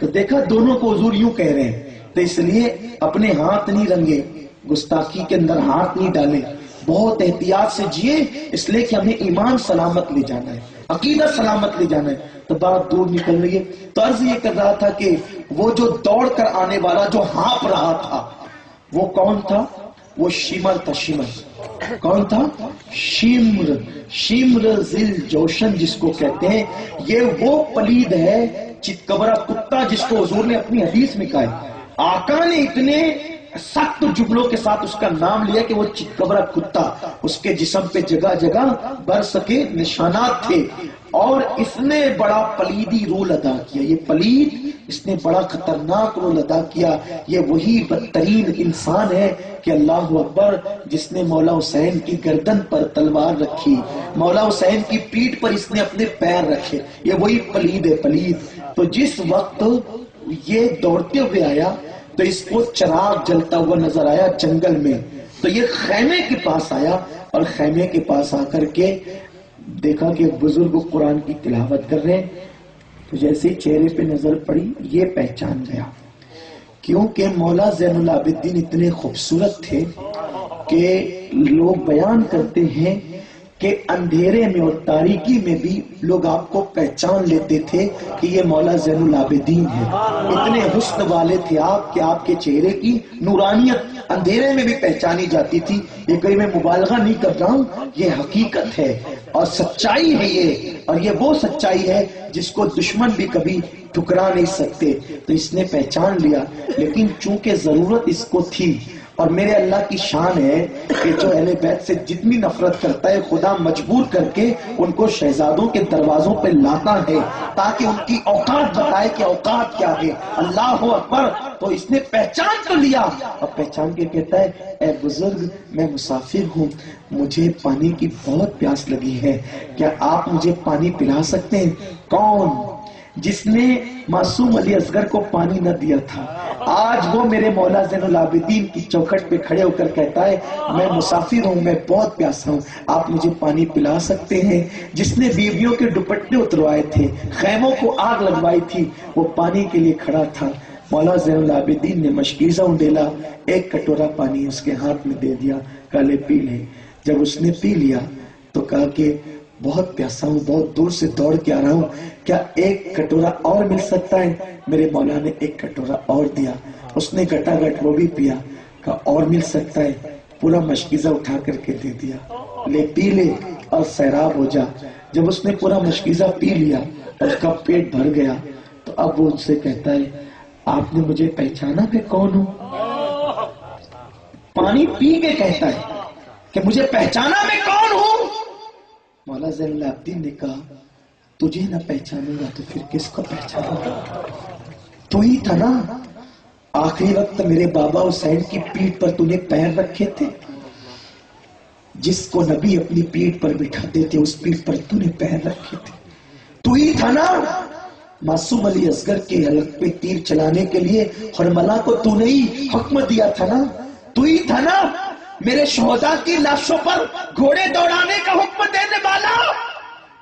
تو دیکھا دونوں کو حضور یوں کہہ رہے ہیں، تو اس لیے اپنے ہاتھ نہیں رنگے، گستاخی کے اندر ہاتھ نہیں ڈالے، بہت احتیاط سے جیے، اس لیے کہ ہمیں ایمان سلامت لے جانا ہے، عقیدہ سلامت لے جانا ہے۔ تو بات دور نکل رہی ہے۔ تو عرض یہ کر رہا تھا کہ وہ جو دوڑ کر آنے والا، جو ہانپ رہا تھا، وہ کون تھا؟ وہ شیمر تھا، شیمر۔ کون تھا؟ شیمر شیمر زل جوشن جس کو کہتے ہیں۔ یہ وہ پلید ہے چتکبرا کتا جس کو حضور نے اپنی حدیث میں کہا ہے۔ آقا نے اتنے سخت جملوں کے ساتھ اس کا نام لیا کہ وہ چتکبرا کتا، اس کے جسم پہ جگہ جگہ برس کے نشانات تھے۔ اور اس نے بڑا پلیدی رول ادا کیا۔ یہ پلید، اس نے بڑا خطرناک رول ادا کیا۔ یہ وہی بدترین انسان ہے کہ اللہ اکبر، جس نے مولا حسین کی گردن پر تلوار رکھی۔ مولا حسین کی پیٹ پر اس نے اپنے پیر رکھے۔ یہ وہی پلید ہے، پلید۔ تو جس وقت یہ دوڑتے ہوئے آیا تو اس کو چراغ جلتا ہوا نظر آیا جنگل میں۔ تو یہ خیمے کے پاس آیا اور خیمے کے پاس آ کر کے دیکھا کہ بزرگ قرآن کی تلاوت کر رہے تو جیسے چہرے پہ نظر پڑی، یہ پہچان گیا۔ کیونکہ مولا زین العابدین اتنے خوبصورت تھے کہ لوگ بیان کرتے ہیں کہ اندھیرے میں اور تاریکی میں بھی لوگ آپ کو پہچان لیتے تھے کہ یہ مولا زین العابدین ہے اتنے حسن والے تھے آپ کہ آپ کے چہرے کی نورانیت اندھیرے میں بھی پہچانی جاتی تھی۔ یہ کوئی میں مبالغہ نہیں کر رہا ہوں، یہ حقیقت ہے۔ اور سچائی ہے یہ، اور یہ وہ سچائی ہے جس کو دشمن بھی کبھی ٹھکرا نہیں سکتے۔ تو اس نے پہچان لیا، لیکن چونکہ ضرورت اس کو تھی اور میرے اللہ کی شان ہے کہ جو اہل بیت سے جتنی نفرت کرتا ہے، خدا مجبور کر کے ان کو شہزادوں کے دروازوں پہ لاتا ہے تاکہ ان کی اوقات بتائے کہ اوقات کیا ہے۔ اللہ اکبر، تو اس نے پہچان تو لیا۔ اور پہچان کے کہتا ہے، اے بزرگ، میں مسافر ہوں، مجھے پانی کی بہت پیاس لگی ہے۔ کیا آپ مجھے پانی پلا سکتے ہیں؟ کون؟ جس نے معصوم علی اصغر کو پانی نہ دیا تھا۔ آج وہ میرے مولا زین العابدین کی چوکھٹ پہ کھڑے ہو کر کہتا ہے، میں مسافر ہوں، میں بہت پیاسا ہوں، آپ مجھے پانی پلا سکتے ہیں۔ جس نے بیویوں کے دوپٹے اتروائے تھے، خیموں کو آگ لگوائی تھی، وہ پانی کے لیے کھڑا تھا۔ مولا زین العابدین نے مشکیزہ اونڈیلا ایک کٹورا پانی اس کے ہاتھ میں دے دیا کالے پی لے۔ جب اس نے پی لیا تو کہا کہ بہت پیاسا ہوں، بہت دور سے دوڑ کے آ رہا ہوں۔ کیا ایک کٹورا اور مل سکتا ہے؟ میرے مولا نے ایک کٹورا اور دیا۔ اس نے گٹا گٹ وہ بھی پیا کہا اور مل سکتا ہے۔ پورا مشکیزہ اٹھا کر کے دے دیا۔ لے، پی لے اور سیراب ہو جا۔ جب اس نے پورا مشکیزہ پی لیا اور اس کا پیٹ بھر گیا۔ تو اب وہ ان سے کہتا ہے، آپ نے مجھے پہچانا کہ کون ہوں؟ پانی پی کے کہتا ہے کہ مجھے پہچانا میں مولا زین العابدین نے کہا، تجھے نہ پہچانوں گا تو پھر کس کو پہچانوں گا؟ تو ہی تھا نا، آخری وقت میرے بابا حسین کی پیٹ پر نے پیر رکھے تھے۔ جس کو نبی اپنی پیٹ پر بٹھاتے تھے، اس پیٹ پر تو نے پیر رکھے تھے۔ تو ہی تھا نا، معصوم علی اصغر کے حلق پہ تیر چلانے کے لیے حرملہ کو تو نے ہی حکم دیا تھا نا۔ تو ہی تھا نا میرے شہداء کی لاشوں پر گھوڑے دوڑانے کا حکم دینے والا،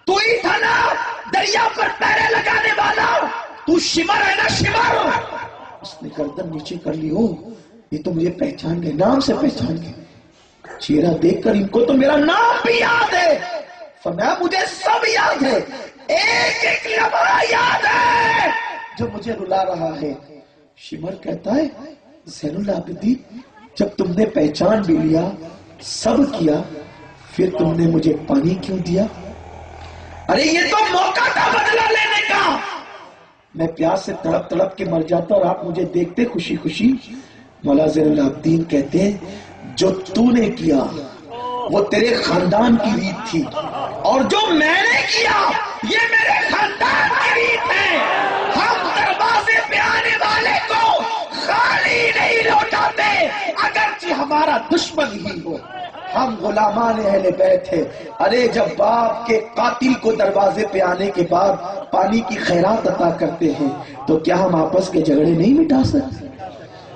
تو ہی تھا نا دریا پر پیرے لگانے والا۔ تو شمر ہے نا شمر اس نے گردن نیچے کر لی ہو یہ تو مجھے پہچان گئے، نام سے پہچان گئے۔ چہرہ دیکھ کر ان کو تو میرا نام بھی یاد ہے۔ فرمایا، مجھے سب یاد ہے۔ ایک ایک لمحہ یاد ہے جو مجھے رلا رہا ہے۔ شمر کہتا ہے، زین العابدین جب تم نے پہچان بھی لیا، سب کیا، پھر تم نے مجھے پانی کیوں دیا؟ ارے، یہ تو موقع تھا بدلہ لینے کا۔ میں پیاس سے تڑپ تڑپ کے مر جاتا اور آپ مجھے دیکھتے خوشی خوشی۔ مولا زین العابدین کہتے ہیں، جو تو نے کیا، وہ تیرے خاندان کی ریت تھی۔ اور جو میں نے کیا، یہ میرے خاندان کی ریت اگرچہ ہمارا دشمن ہی ہو، ہم غلامان اہل بیت ہیں۔ ارے، جب باپ کے قاتل کو دروازے پہ آنے کے بعد پانی کی خیرات عطا کرتے ہیں، تو کیا ہم آپس کے جھگڑے نہیں مٹا سکتے؟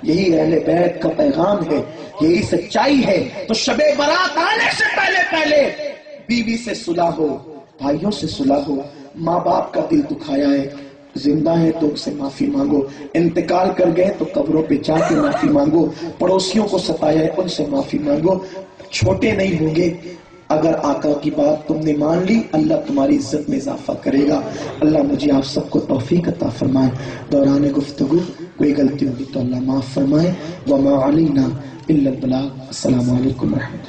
یہی اہل بیت کا پیغام ہے، یہی سچائی ہے۔ تو شب برات آنے سے پہلے پہلے بیوی سے صلح ہو، بھائیوں سے صلح ہو۔ ماں باپ کا دل دکھایا ہے۔ زندہ ہے تو اسے معافی مانگو۔ انتقال کر گئے تو قبروں پہ جا کے معافی مانگو۔ پڑوسیوں کو ستایا ہے، ان سے معافی مانگو۔ چھوٹے نہیں ہوں گے۔ اگر آقا کی بات تم نے مان لی، اللہ تمہاری عزت میں اضافہ کرے گا۔ اللہ مجھے آپ سب کو توفیق عطا فرمائے۔ دوران گفتگو، کوئی غلطی ہوگی تو اللہ معاف فرمائے۔ وما علینا الا البلاغ۔ السلام علیکم ورحمۃ اللہ